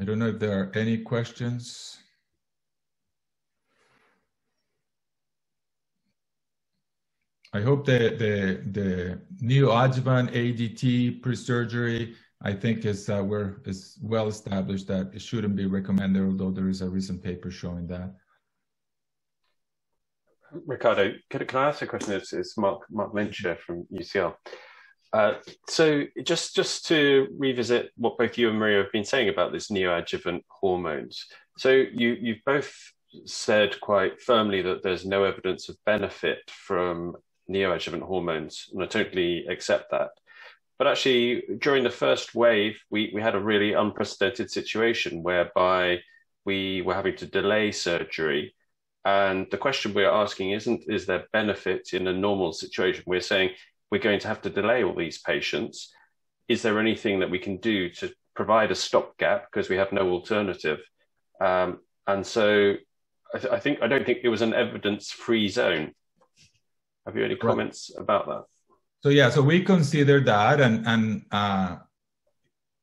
I don't know if there are any questions. I hope that the, the, the neoadjuvant ADT pre-surgery, I think is, uh, where is well established that it shouldn't be recommended, although there is a recent paper showing that. Ricardo, can, can I ask a question? It's, it's Mark, Mark Linch from UCL. Uh, so just just to revisit what both you and Maria have been saying about this neoadjuvant hormones. So you you've both said quite firmly that there's no evidence of benefit from neoadjuvant hormones, and I totally accept that. But actually, during the first wave, we, we had a really unprecedented situation whereby we were having to delay surgery. And the question we're asking isn't, is there benefit in a normal situation? We're saying, we're going to have to delay all these patients. Is there anything that we can do to provide a stopgap because we have no alternative? Um, and so I, th- I, think I don't think it was an evidence-free zone. Have you any comments right. about that? So yeah, so we consider that, and and uh,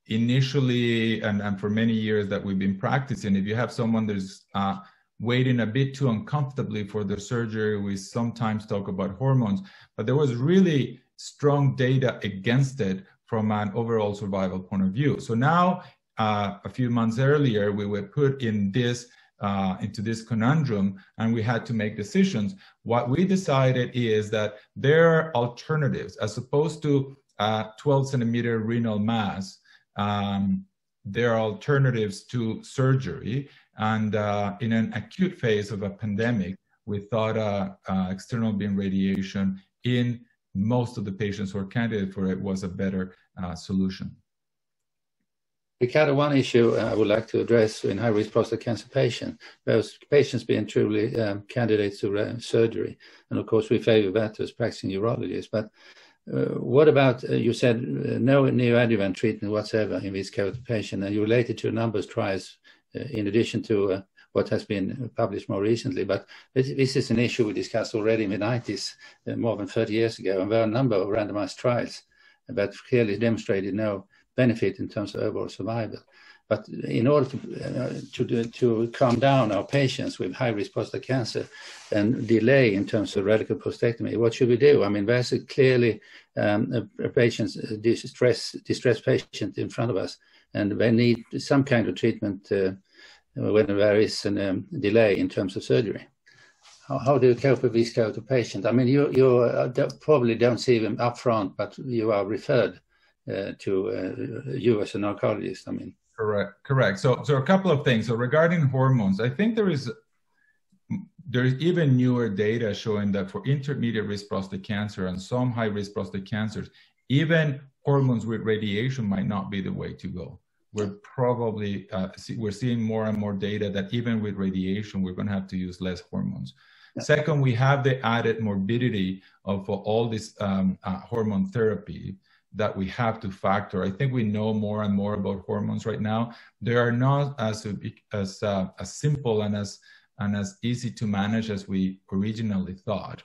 initially, and and for many years that we've been practicing, if you have someone that's uh, waiting a bit too uncomfortably for the surgery. We sometimes talk about hormones, but there was really strong data against it from an overall survival point of view. So now, uh, a few months earlier, we were put in this uh, into this conundrum, and we had to make decisions. What we decided is that there are alternatives as opposed to 12 centimeter renal mass um, there are alternatives to surgery. And uh, in an acute phase of a pandemic, we thought uh, uh, external beam radiation in most of the patients who are candidate for it was a better uh, solution. Ricardo, one issue I would like to address in high-risk prostate cancer patients, those patients being truly um, candidates to uh, surgery. And of course, we favor that as practicing urologists. But uh, what about, uh, you said uh, no neoadjuvant treatment whatsoever in this cohort patient, and you related to a number of trials uh, in addition to uh, what has been published more recently. But this, is an issue we discussed already in the 90s, more than 30 years ago, and there are a number of randomized trials that clearly demonstrated no benefit in terms of overall survival. But in order to, uh, to, to calm down our patients with high risk prostate cancer and delay in terms of radical prostatectomy, what should we do? I mean, there's a clearly um, a, a patient, a distress, distressed patient in front of us, and they need some kind of treatment uh, when there is a um, delay in terms of surgery. How, how, do you cope with these kind of patients? I mean, you, you uh, probably don't see them up front, but you are referred uh, to you as an oncologist. I mean, correct, correct. So, so a couple of things. So, regarding hormones, I think there is there's even newer data showing that for intermediate risk prostate cancer and some high risk prostate cancers, even hormones with radiation might not be the way to go. We're probably uh, see, we're seeing more and more data that even with radiation, we're going to have to use less hormones. Yeah. Second, we have the added morbidity of all this um, uh, hormone therapy that we have to factor. I think we know more and more about hormones right now. They are not as as uh, as simple and as and as easy to manage as we originally thought.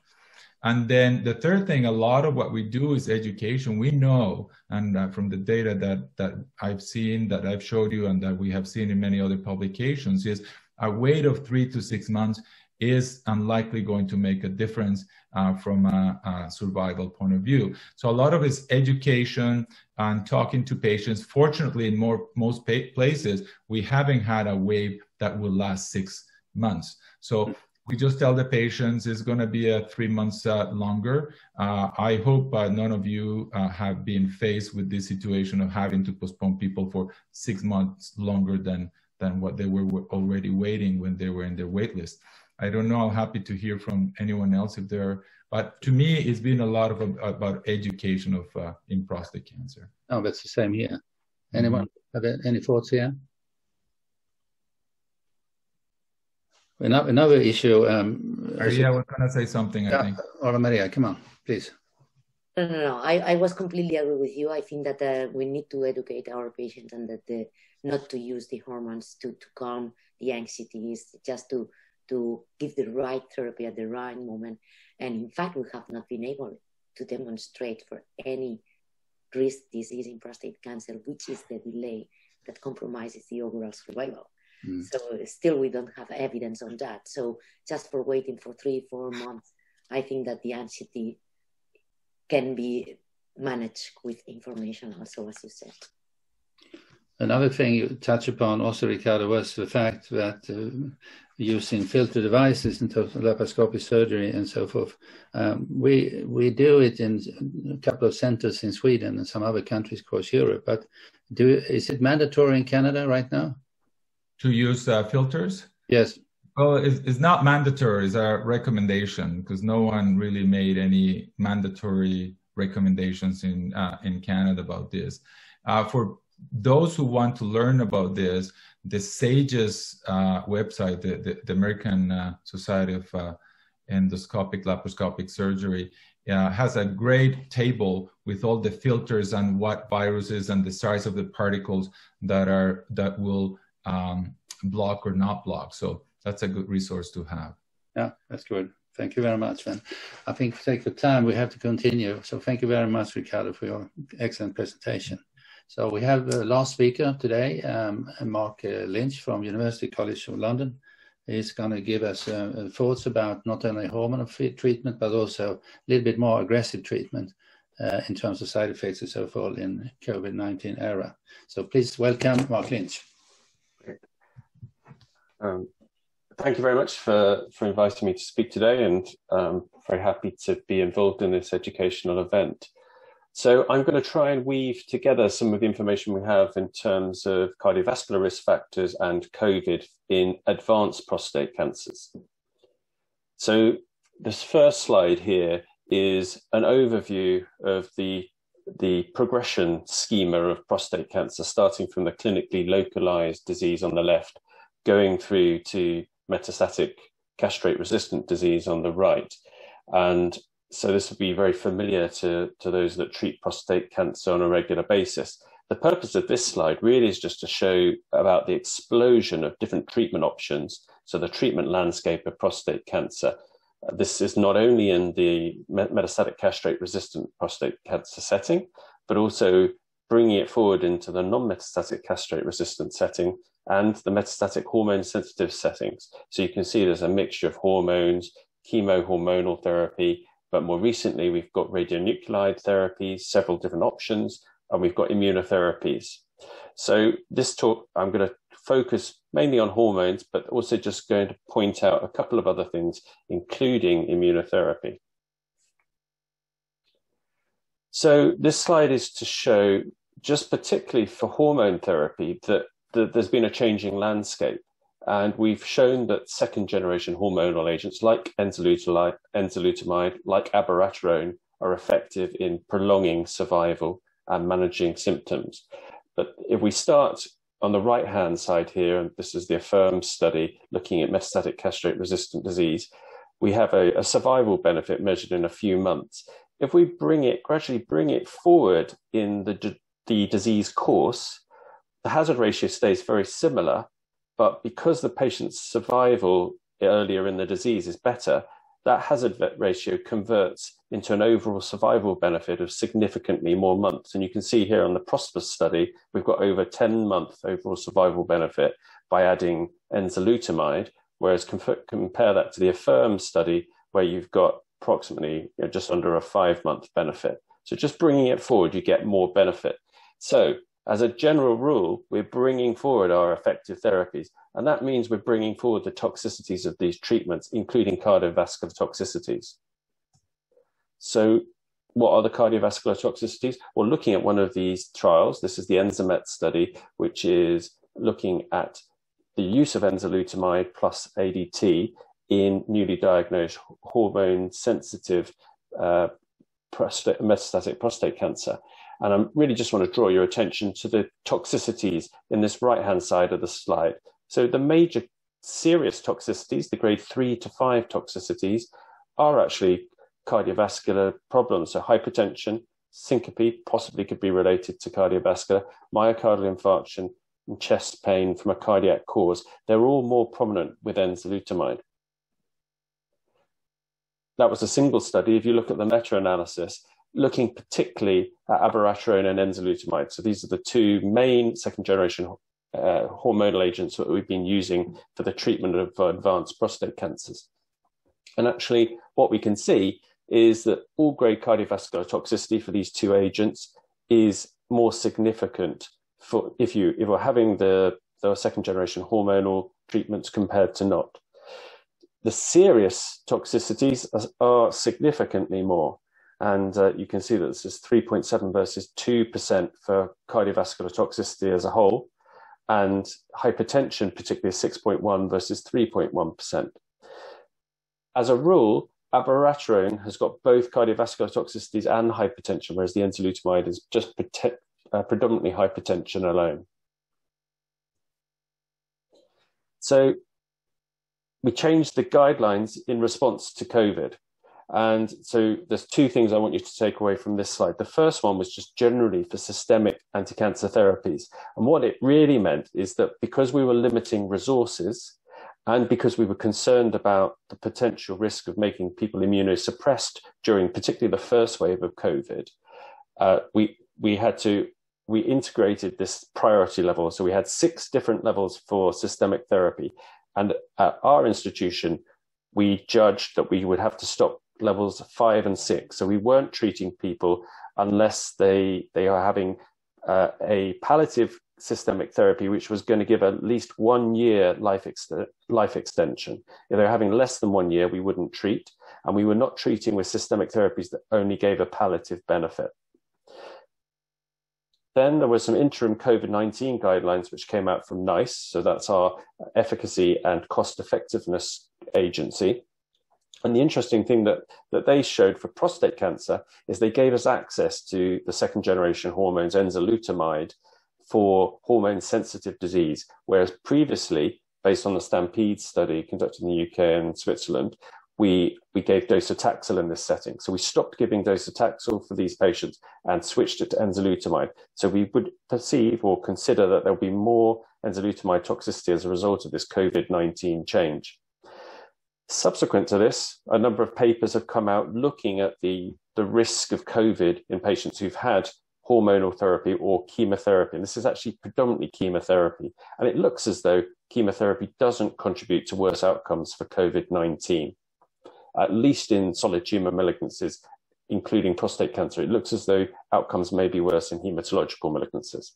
And then the third thing, a lot of what we do is education. We know, and uh, from the data that that I've seen, that I've showed you, and that we have seen in many other publications, is a wait of three to six months is unlikely going to make a difference uh, from a, a, survival point of view. So a lot of it's education and talking to patients. Fortunately, in more most places, we haven't had a wave that will last six months. So we just tell the patients it's going to be a three months uh, longer. Uh, I hope uh, none of you uh, have been faced with this situation of having to postpone people for six months longer than than what they were already waiting when they were in their wait list. I don't know. I'm happy to hear from anyone else if there. But to me, it's been a lot of about education of uh, in prostate cancer. Oh, that's the same here. Anyone mm-hmm. have any thoughts here? Another issue. Um, Maria was going to say something. I think. Or Maria, come on, please. No, no, no. I, I was completely agree with you. I think that uh, we need to educate our patients and that the, not to use the hormones to, to calm the anxieties, just to to give the right therapy at the right moment. And in fact, we have not been able to demonstrate for any risk disease in prostate cancer, which is the delay that compromises the overall survival. Mm. So still we don't have evidence on that. So just for waiting for three, four months, I think that the anxiety can be managed with information also, as you said. Another thing you touch upon also, Ricardo, was the fact that uh, using filter devices in terms of laparoscopic surgery and so forth. Um, we we do it in a couple of centers in Sweden and some other countries across Europe. But do is it mandatory in Canada right now? To use uh, filters? Yes. Well, it's, it's not mandatory. It's a recommendation because no one really made any mandatory recommendations in uh, in Canada about this. Uh, for those who want to learn about this, the SAGES uh, website, the, the, the American uh, Society of uh, Endoscopic Laparoscopic Surgery, uh, has a great table with all the filters and what viruses and the size of the particles that are that will um, block or not block. So that's a good resource to have. Yeah, that's good. Thank you very much, man. I think for sake of time, we have to continue. So thank you very much, Ricardo, for your excellent presentation. So we have the last speaker today, um, Mark uh, Linch from University College of London. He's going to give us uh, thoughts about not only hormone treatment, but also a little bit more aggressive treatment uh, in terms of side effects and so forth in COVID-19 era. So please welcome Mark Linch. Um, thank you very much for, for inviting me to speak today and um, very happy to be involved in this educational event. So I'm going to try and weave together some of the information we have in terms of cardiovascular risk factors and COVID in advanced prostate cancers. So this first slide here is an overview of the the progression schema of prostate cancer, starting from the clinically localized disease on the left, going through to metastatic castrate resistant disease on the right. And so this would be very familiar to, to those that treat prostate cancer on a regular basis. The purpose of this slide really is just to show about the explosion of different treatment options. So the treatment landscape of prostate cancer. This is not only in the metastatic castrate resistant prostate cancer setting, but also bringing it forward into the non-metastatic castrate resistant setting and the metastatic hormone sensitive settings. So you can see there's a mixture of hormones, chemohormonal therapy, but more recently, we've got radionuclide therapies, several different options, and we've got immunotherapies. So this talk, I'm going to focus mainly on hormones, but also just going to point out a couple of other things, including immunotherapy. So this slide is to show, just particularly for hormone therapy, that, that there's been a changing landscape. And we've shown that second generation hormonal agents like enzalutamide, like abiraterone, are effective in prolonging survival and managing symptoms. But if we start on the right hand side here, and this is the AFFIRM study looking at metastatic castrate resistant disease, we have a, a survival benefit measured in a few months. If we bring it, gradually bring it forward in the, the disease course, the hazard ratio stays very similar, but because the patient's survival earlier in the disease is better, that hazard ratio converts into an overall survival benefit of significantly more months. And you can see here on the Prosperous study, we've got over 10 month overall survival benefit by adding enzalutamide, whereas compare that to the AFFIRM study, where you've got approximately you know, just under a five month benefit. So just bringing it forward, you get more benefit. So as a general rule, we're bringing forward our effective therapies. And that means we're bringing forward the toxicities of these treatments, including cardiovascular toxicities. So, what are the cardiovascular toxicities? Well, looking at one of these trials, this is the ENZAMET study, which is looking at the use of enzalutamide plus ADT in newly diagnosed hormone sensitive uh, prostate, metastatic prostate cancer. And I really just want to draw your attention to the toxicities in this right hand side of the slide. So the major serious toxicities, the grade three to five toxicities, are actually cardiovascular problems. So hypertension, syncope possibly could be related to cardiovascular, myocardial infarction, and chest pain from a cardiac cause. They're all more prominent with enzalutamide. That was a single study. If you look at the meta analysis, looking particularly at abiraterone and enzalutamide. So these are the two main second generation uh, hormonal agents that we've been using for the treatment of advanced prostate cancers. And actually, what we can see is that all grade cardiovascular toxicity for these two agents is more significant for if you if we're having the, the second generation hormonal treatments compared to not. The serious toxicities are significantly more. And uh, you can see that this is 3.7 versus 2% for cardiovascular toxicity as a whole, and hypertension, particularly 6.1 versus 3.1%. As a rule, abiraterone has got both cardiovascular toxicities and hypertension, whereas the enzalutamide is just uh, predominantly hypertension alone. So we changed the guidelines in response to COVID. And so there's two things I want you to take away from this slide. The first one was just generally for systemic anti-cancer therapies. And what it really meant is that because we were limiting resources and because we were concerned about the potential risk of making people immunosuppressed during particularly the first wave of COVID, uh, we, we had to we integrated this priority level. So we had six different levels for systemic therapy. And at our institution, we judged that we would have to stop levels five and six. So we weren't treating people unless they they are having uh, a palliative systemic therapy, which was going to give at least one year life ex- life extension. If they're having less than one year, we wouldn't treat, and we were not treating with systemic therapies that only gave a palliative benefit. Then there were some interim COVID 19 guidelines which came out from NICE. So that's our efficacy and cost effectiveness agency. And the interesting thing that, that they showed for prostate cancer is they gave us access to the second generation hormones, enzalutamide, for hormone sensitive disease. Whereas previously, based on the STAMPEDE study conducted in the UK and Switzerland, we, we gave docetaxel in this setting. So we stopped giving docetaxel for these patients and switched it to enzalutamide. So we would perceive or consider that there'll be more enzalutamide toxicity as a result of this COVID-19 change. Subsequent to this, a number of papers have come out looking at the, the risk of COVID in patients who've had hormonal therapy or chemotherapy. And this is actually predominantly chemotherapy. And it looks as though chemotherapy doesn't contribute to worse outcomes for COVID 19 at least in solid tumor malignancies, including prostate cancer, it looks as though outcomes may be worse in hematological malignancies.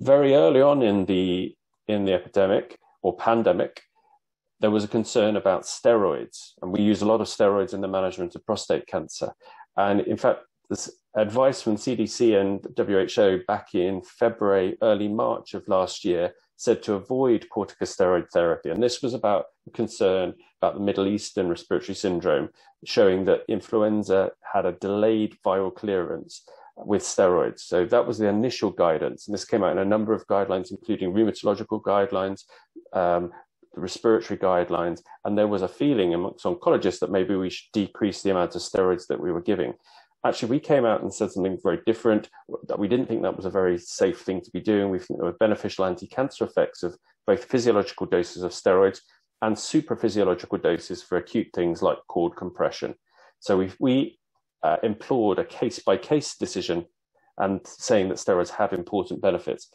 Very early on in the, in the epidemic or pandemic, there was a concern about steroids, and we use a lot of steroids in the management of prostate cancer. And in fact, this advice from CDC and WHO back in February, early March of last year said to avoid corticosteroid therapy. And this was about concern about the Middle Eastern respiratory syndrome, showing that influenza had a delayed viral clearance with steroids. So that was the initial guidance. And this came out in a number of guidelines, including rheumatological guidelines, um, respiratory guidelines. And there was a feeling amongst oncologists that maybe we should decrease the amount of steroids that we were giving. Actually, we came out and said something very different. That we didn't think that was a very safe thing to be doing. We think there were beneficial anti-cancer effects of both physiological doses of steroids and supraphysiological doses for acute things like cord compression. So we we uh, implored a case-by-case decision and saying that steroids have important benefits.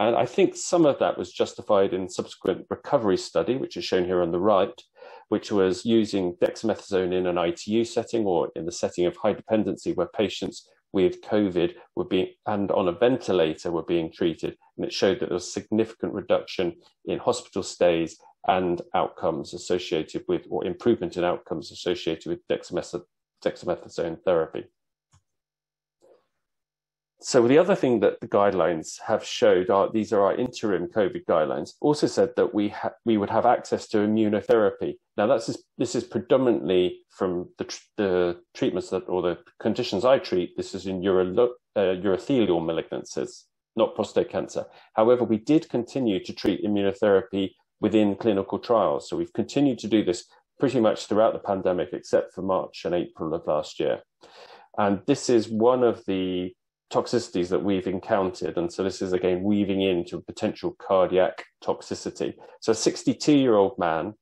And I think some of that was justified in subsequent recovery study, which is shown here on the right, which was using dexamethasone in an ITU setting or in the setting of high dependency where patients with COVID were being and on a ventilator were being treated. And it showed that there was significant reduction in hospital stays and outcomes associated with, or improvement in outcomes associated with dexamethasone therapy. So the other thing that the guidelines have showed are these are our interim COVID guidelines. Also said that we ha- we would have access to immunotherapy. Now that's this is predominantly from the, tr- the treatments that or the conditions I treat. This is in uro- uh, urothelial malignancies, not prostate cancer. However, we did continue to treat immunotherapy within clinical trials. So we've continued to do this pretty much throughout the pandemic, except for March and April of last year. And this is one of the toxicities that we've encountered. And so this is again weaving into potential cardiac toxicity. So a 62 year old man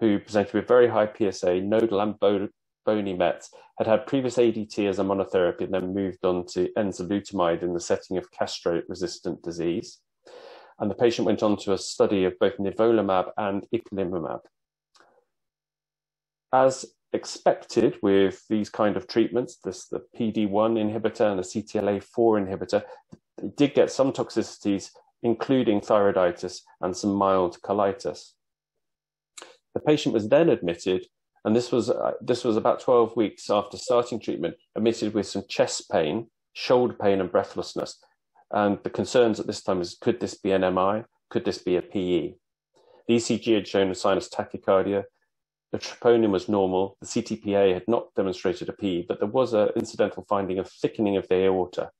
who presented with very high PSA, nodal and bony mets, had had previous ADT as a monotherapy and then moved on to enzalutamide in the setting of castrate resistant disease. And the patient went on to a study of both nivolumab and ipilimumab. As expected with these kind of treatments, this the PD-1 inhibitor and the CTLA-4 inhibitor, did get some toxicities, including thyroiditis and some mild colitis. The patient was then admitted, and this was uh, this was about 12 weeks after starting treatment, admitted with some chest pain, shoulder pain, and breathlessness. And the concerns at this time is could this be an MI? Could this be a PE? The ECG had shown a sinus tachycardia, the troponin was normal. The CTPA had not demonstrated a P, but there was an incidental finding of thickening of the aorta.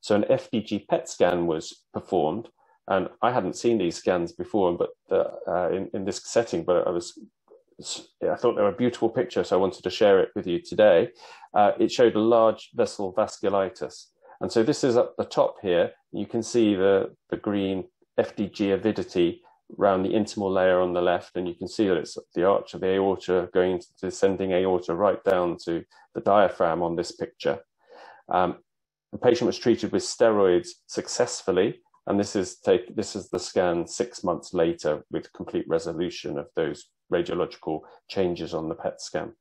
So an FDG PET scan was performed, and I hadn't seen these scans before, but uh, in, in this setting, but I was I thought they were a beautiful picture, so I wanted to share it with you today. Uh, it showed a large vessel vasculitis. And so this is at the top here. You can see the, the green FDG avidity around the intimal layer on the left, and you can see that it's the arch of the aorta going to descending aorta right down to the diaphragm on this picture. Um, the patient was treated with steroids successfully, and this is take this is the scan six months later with complete resolution of those radiological changes on the PET scan.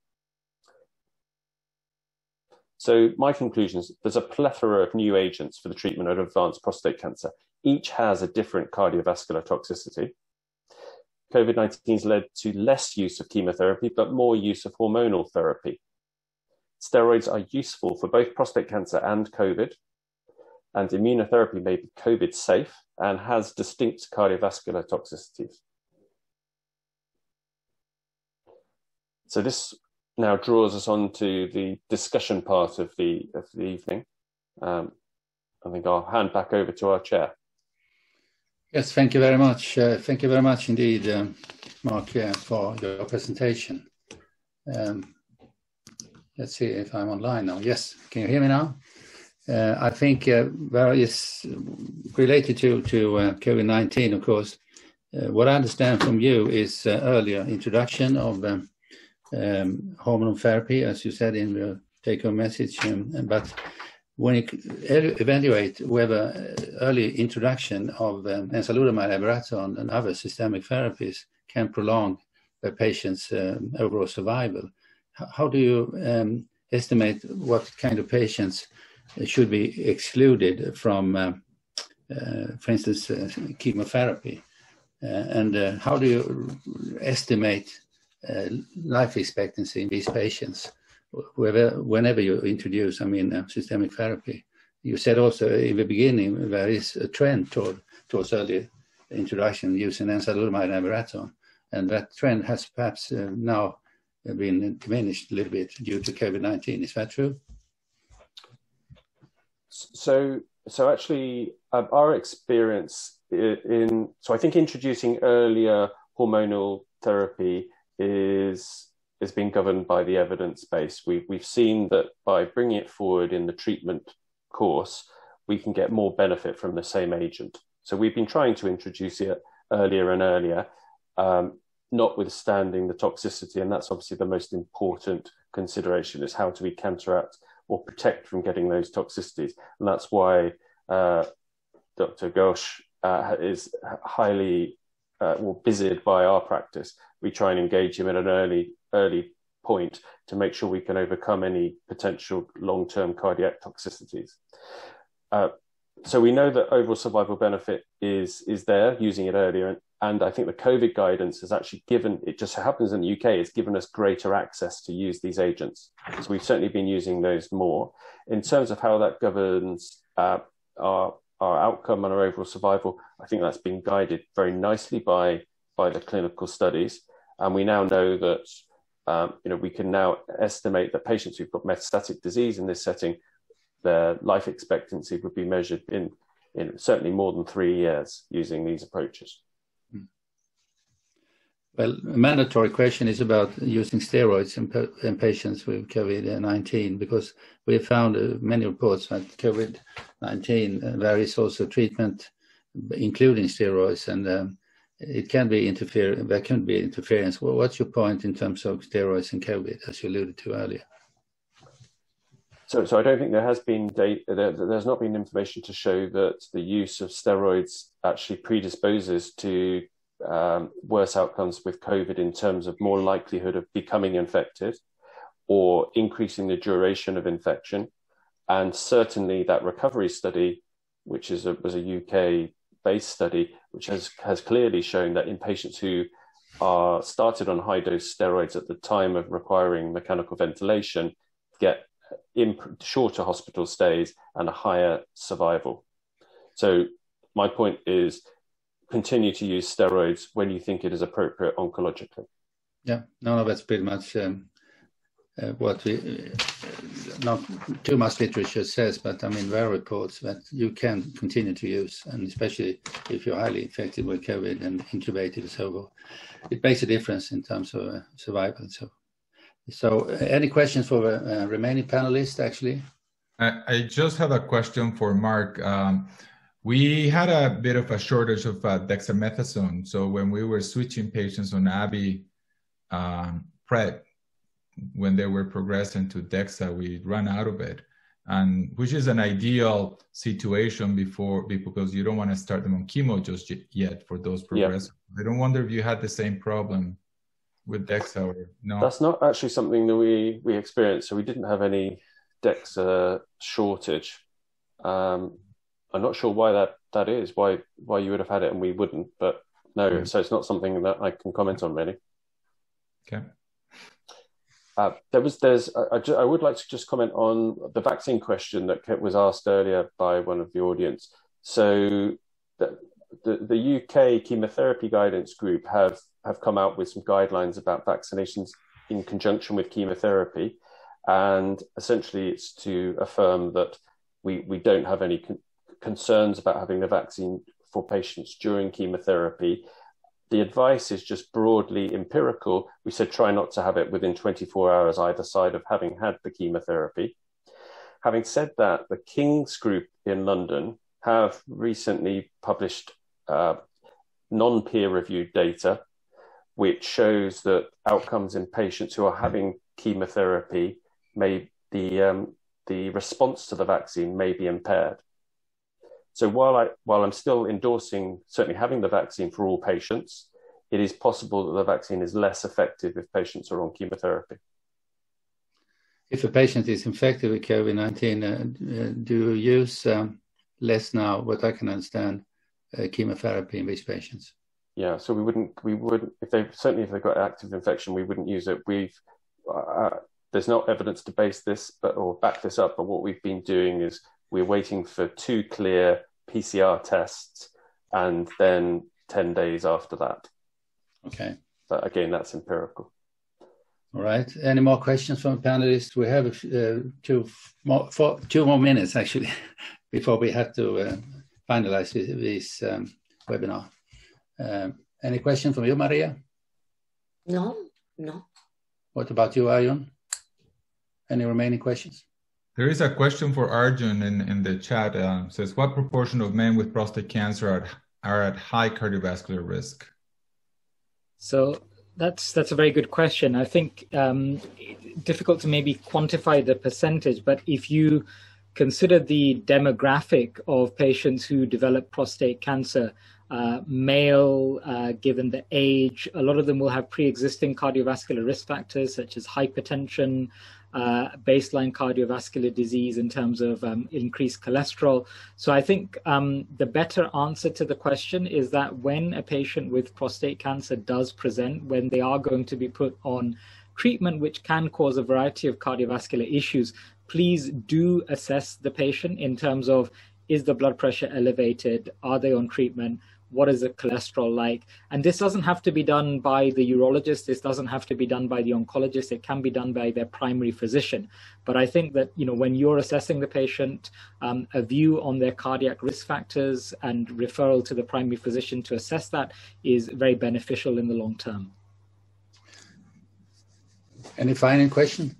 So my conclusion is there's a plethora of new agents for the treatment of advanced prostate cancer. Each has a different cardiovascular toxicity. COVID 19 has led to less use of chemotherapy, but more use of hormonal therapy. steroids are useful for both prostate cancer and COVID, and immunotherapy may be COVID safe and has distinct cardiovascular toxicities. So this now draws us on to the discussion part of the of the evening. Um, I think I'll hand back over to our chair. Yes, thank you very much. Uh, thank you very much indeed, um, Mark, uh, for your presentation. Um, let's see if I'm online now. Yes, can you hear me now? Uh, I think uh, is related to to uh, COVID-19, of course. Uh, what I understand from you is earlier introduction of um, um, hormone therapy, as you said in your take-home message, um, but when you evaluate whether early introduction of um, enzalutamide, abiraterone, and other systemic therapies can prolong the patient's um, overall survival, how do you um, estimate what kind of patients should be excluded from, uh, uh, for instance, uh, chemotherapy? Uh, and uh, how do you estimate uh, life expectancy in these patients? Whenever, whenever you introduce, I mean, uh, systemic therapy. You said also in the beginning there is a trend toward, towards early introduction using enzalutamide and abiraterone, and that trend has perhaps uh, now been diminished a little bit due to COVID-19. Is that true? So, so actually, um, our experience in so I think introducing earlier hormonal therapy is is being governed by the evidence base. We, we've seen that by bringing it forward in the treatment course, we can get more benefit from the same agent. So we've been trying to introduce it earlier and earlier, um, notwithstanding the toxicity. And that's obviously the most important consideration is how do we counteract or protect from getting those toxicities. And that's why uh, Dr. Ghosh uh, is highly uh, well, busied by our practice. We try and engage him at an early early point to make sure we can overcome any potential long-term cardiac toxicities. Uh, so we know that overall survival benefit is is there using it earlier, and, and I think the COVID guidance has actually given. It just happens in the UK. It's given us greater access to use these agents. So we've certainly been using those more. In terms of how that governs uh, our our outcome and our overall survival, I think that's been guided very nicely by by the clinical studies, and we now know that um, you know, we can now estimate that patients who've got metastatic disease in this setting, their life expectancy would be measured in, in certainly more than three years using these approaches. Hmm. Well, a mandatory question is about using steroids in, in patients with COVID-19 because we have found uh, many reports that COVID-19 uh, there is also treatment including steroids and um, it can be interfere there can be interference. Well, what's your point in terms of steroids and COVID, as you alluded to earlier? So, so I don't think there has been data. There, there's not been information to show that the use of steroids actually predisposes to um, worse outcomes with COVID in terms of more likelihood of becoming infected or increasing the duration of infection. And certainly, that recovery study, which is a, was a UK based study, which has, has clearly shown that in patients who are started on high dose steroids at the time of requiring mechanical ventilation, get imp- shorter hospital stays and a higher survival. So, my point is continue to use steroids when you think it is appropriate oncologically. Yeah, no, no, that's pretty much um, uh, what we not too much literature says, but I mean there are reports that you can continue to use, and especially if you're highly infected with COVID and intubated so it makes a difference in terms of uh, survival. So, so uh, any questions for the uh, remaining panelists? Actually, I, I, just have a question for Mark. Um, we had a bit of a shortage of uh, dexamethasone, so when we were switching patients on ABI um, when they were progressing to DEXA, we ran out of it, and which is an ideal situation before because you don't want to start them on chemo just yet for those progressive. Yeah. I don't wonder if you had the same problem with DEXA or no. That's not actually something that we we experienced. So we didn't have any DEXA shortage. Um, I'm not sure why that that is. Why why you would have had it and we wouldn't. But no, so it's not something that I can comment on really. Okay. Uh, there was, there's, I, I, would like to just comment on the vaccine question that was asked earlier by one of the audience. So, the, the, the UK chemotherapy guidance group have have come out with some guidelines about vaccinations in conjunction with chemotherapy, and essentially it's to affirm that we we don't have any con- concerns about having the vaccine for patients during chemotherapy the advice is just broadly empirical. We said try not to have it within 24 hours either side of having had the chemotherapy. Having said that, the King's Group in London have recently published uh, non peer reviewed data which shows that outcomes in patients who are having chemotherapy may the um, the response to the vaccine may be impaired. So while I while I'm still endorsing certainly having the vaccine for all patients, it is possible that the vaccine is less effective if patients are on chemotherapy. If a patient is infected with COVID 19, uh, uh, do you use um, less now, what I can understand, uh, chemotherapy in these patients? Yeah, so we wouldn't, we would, if they certainly if they've got active infection, we wouldn't use it. We've, uh, there's no evidence to base this, but or back this up. But what we've been doing is we're waiting for two clear PCR tests, and then ten days after that. Okay. But again, that's empirical. All right. Any more questions from the panelists? We have uh, two more, four, two more minutes actually before we have to uh, finalize this, this um, webinar. Um, any question from you, Maria? No, no. What about you, Arjun? Any remaining questions? There is a question for Arjun in, in the chat. Uh, says, what proportion of men with prostate cancer are, are at high cardiovascular risk? So that's that's a very good question. I think um, difficult to maybe quantify the percentage, but if you consider the demographic of patients who develop prostate cancer, uh, male, uh, given the age, a lot of them will have pre-existing cardiovascular risk factors such as hypertension, uh, baseline cardiovascular disease in terms of um, increased cholesterol. So I think um, the better answer to the question is that when a patient with prostate cancer does present, when they are going to be put on treatment, which can cause a variety of cardiovascular issues, please do assess the patient in terms of is the blood pressure elevated? Are they on treatment? What is the cholesterol like? And this doesn't have to be done by the urologist. This doesn't have to be done by the oncologist. It can be done by their primary physician. But i think that you know when you're assessing the patient um, a view on their cardiac risk factors and referral to the primary physician to assess that is very beneficial in the long term. Any final question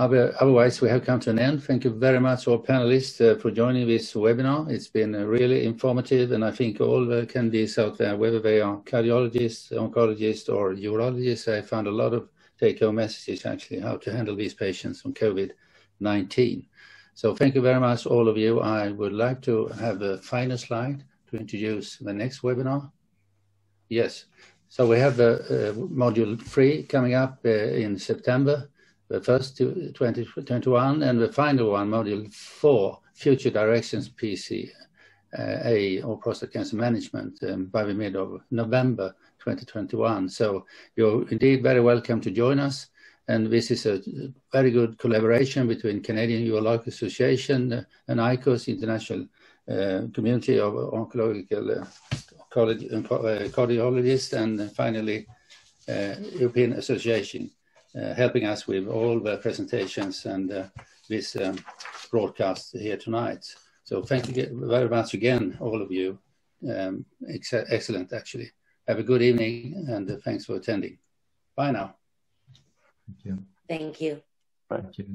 Otherwise, we have come to an end. Thank you very much, all panelists, uh, for joining this webinar. It's been uh, really informative, and I think all the attendees out there, whether they are cardiologists, oncologists, or urologists, I found a lot of take-home messages, actually, how to handle these patients on COVID-19. So thank you very much, all of you. I would like to have a final slide to introduce the next webinar. Yes. So we have the uh, module three coming up uh, in September the first 2021, and the final one, module four, Future Directions PC, uh, A, or Prostate Cancer Management, um, by the mid of November 2021. So you're indeed very welcome to join us. And this is a very good collaboration between Canadian Urological Association uh, and ICOS, International uh, Community of Oncological uh, uh Cardiologists, and finally, European Association helping us with all the presentations and uh, this um, broadcast here tonight. So thank you very much again, all of you. Um, ex excellent, actually. Have a good evening and uh, thanks for attending. Bye now. Thank you. Thank you. Thank you.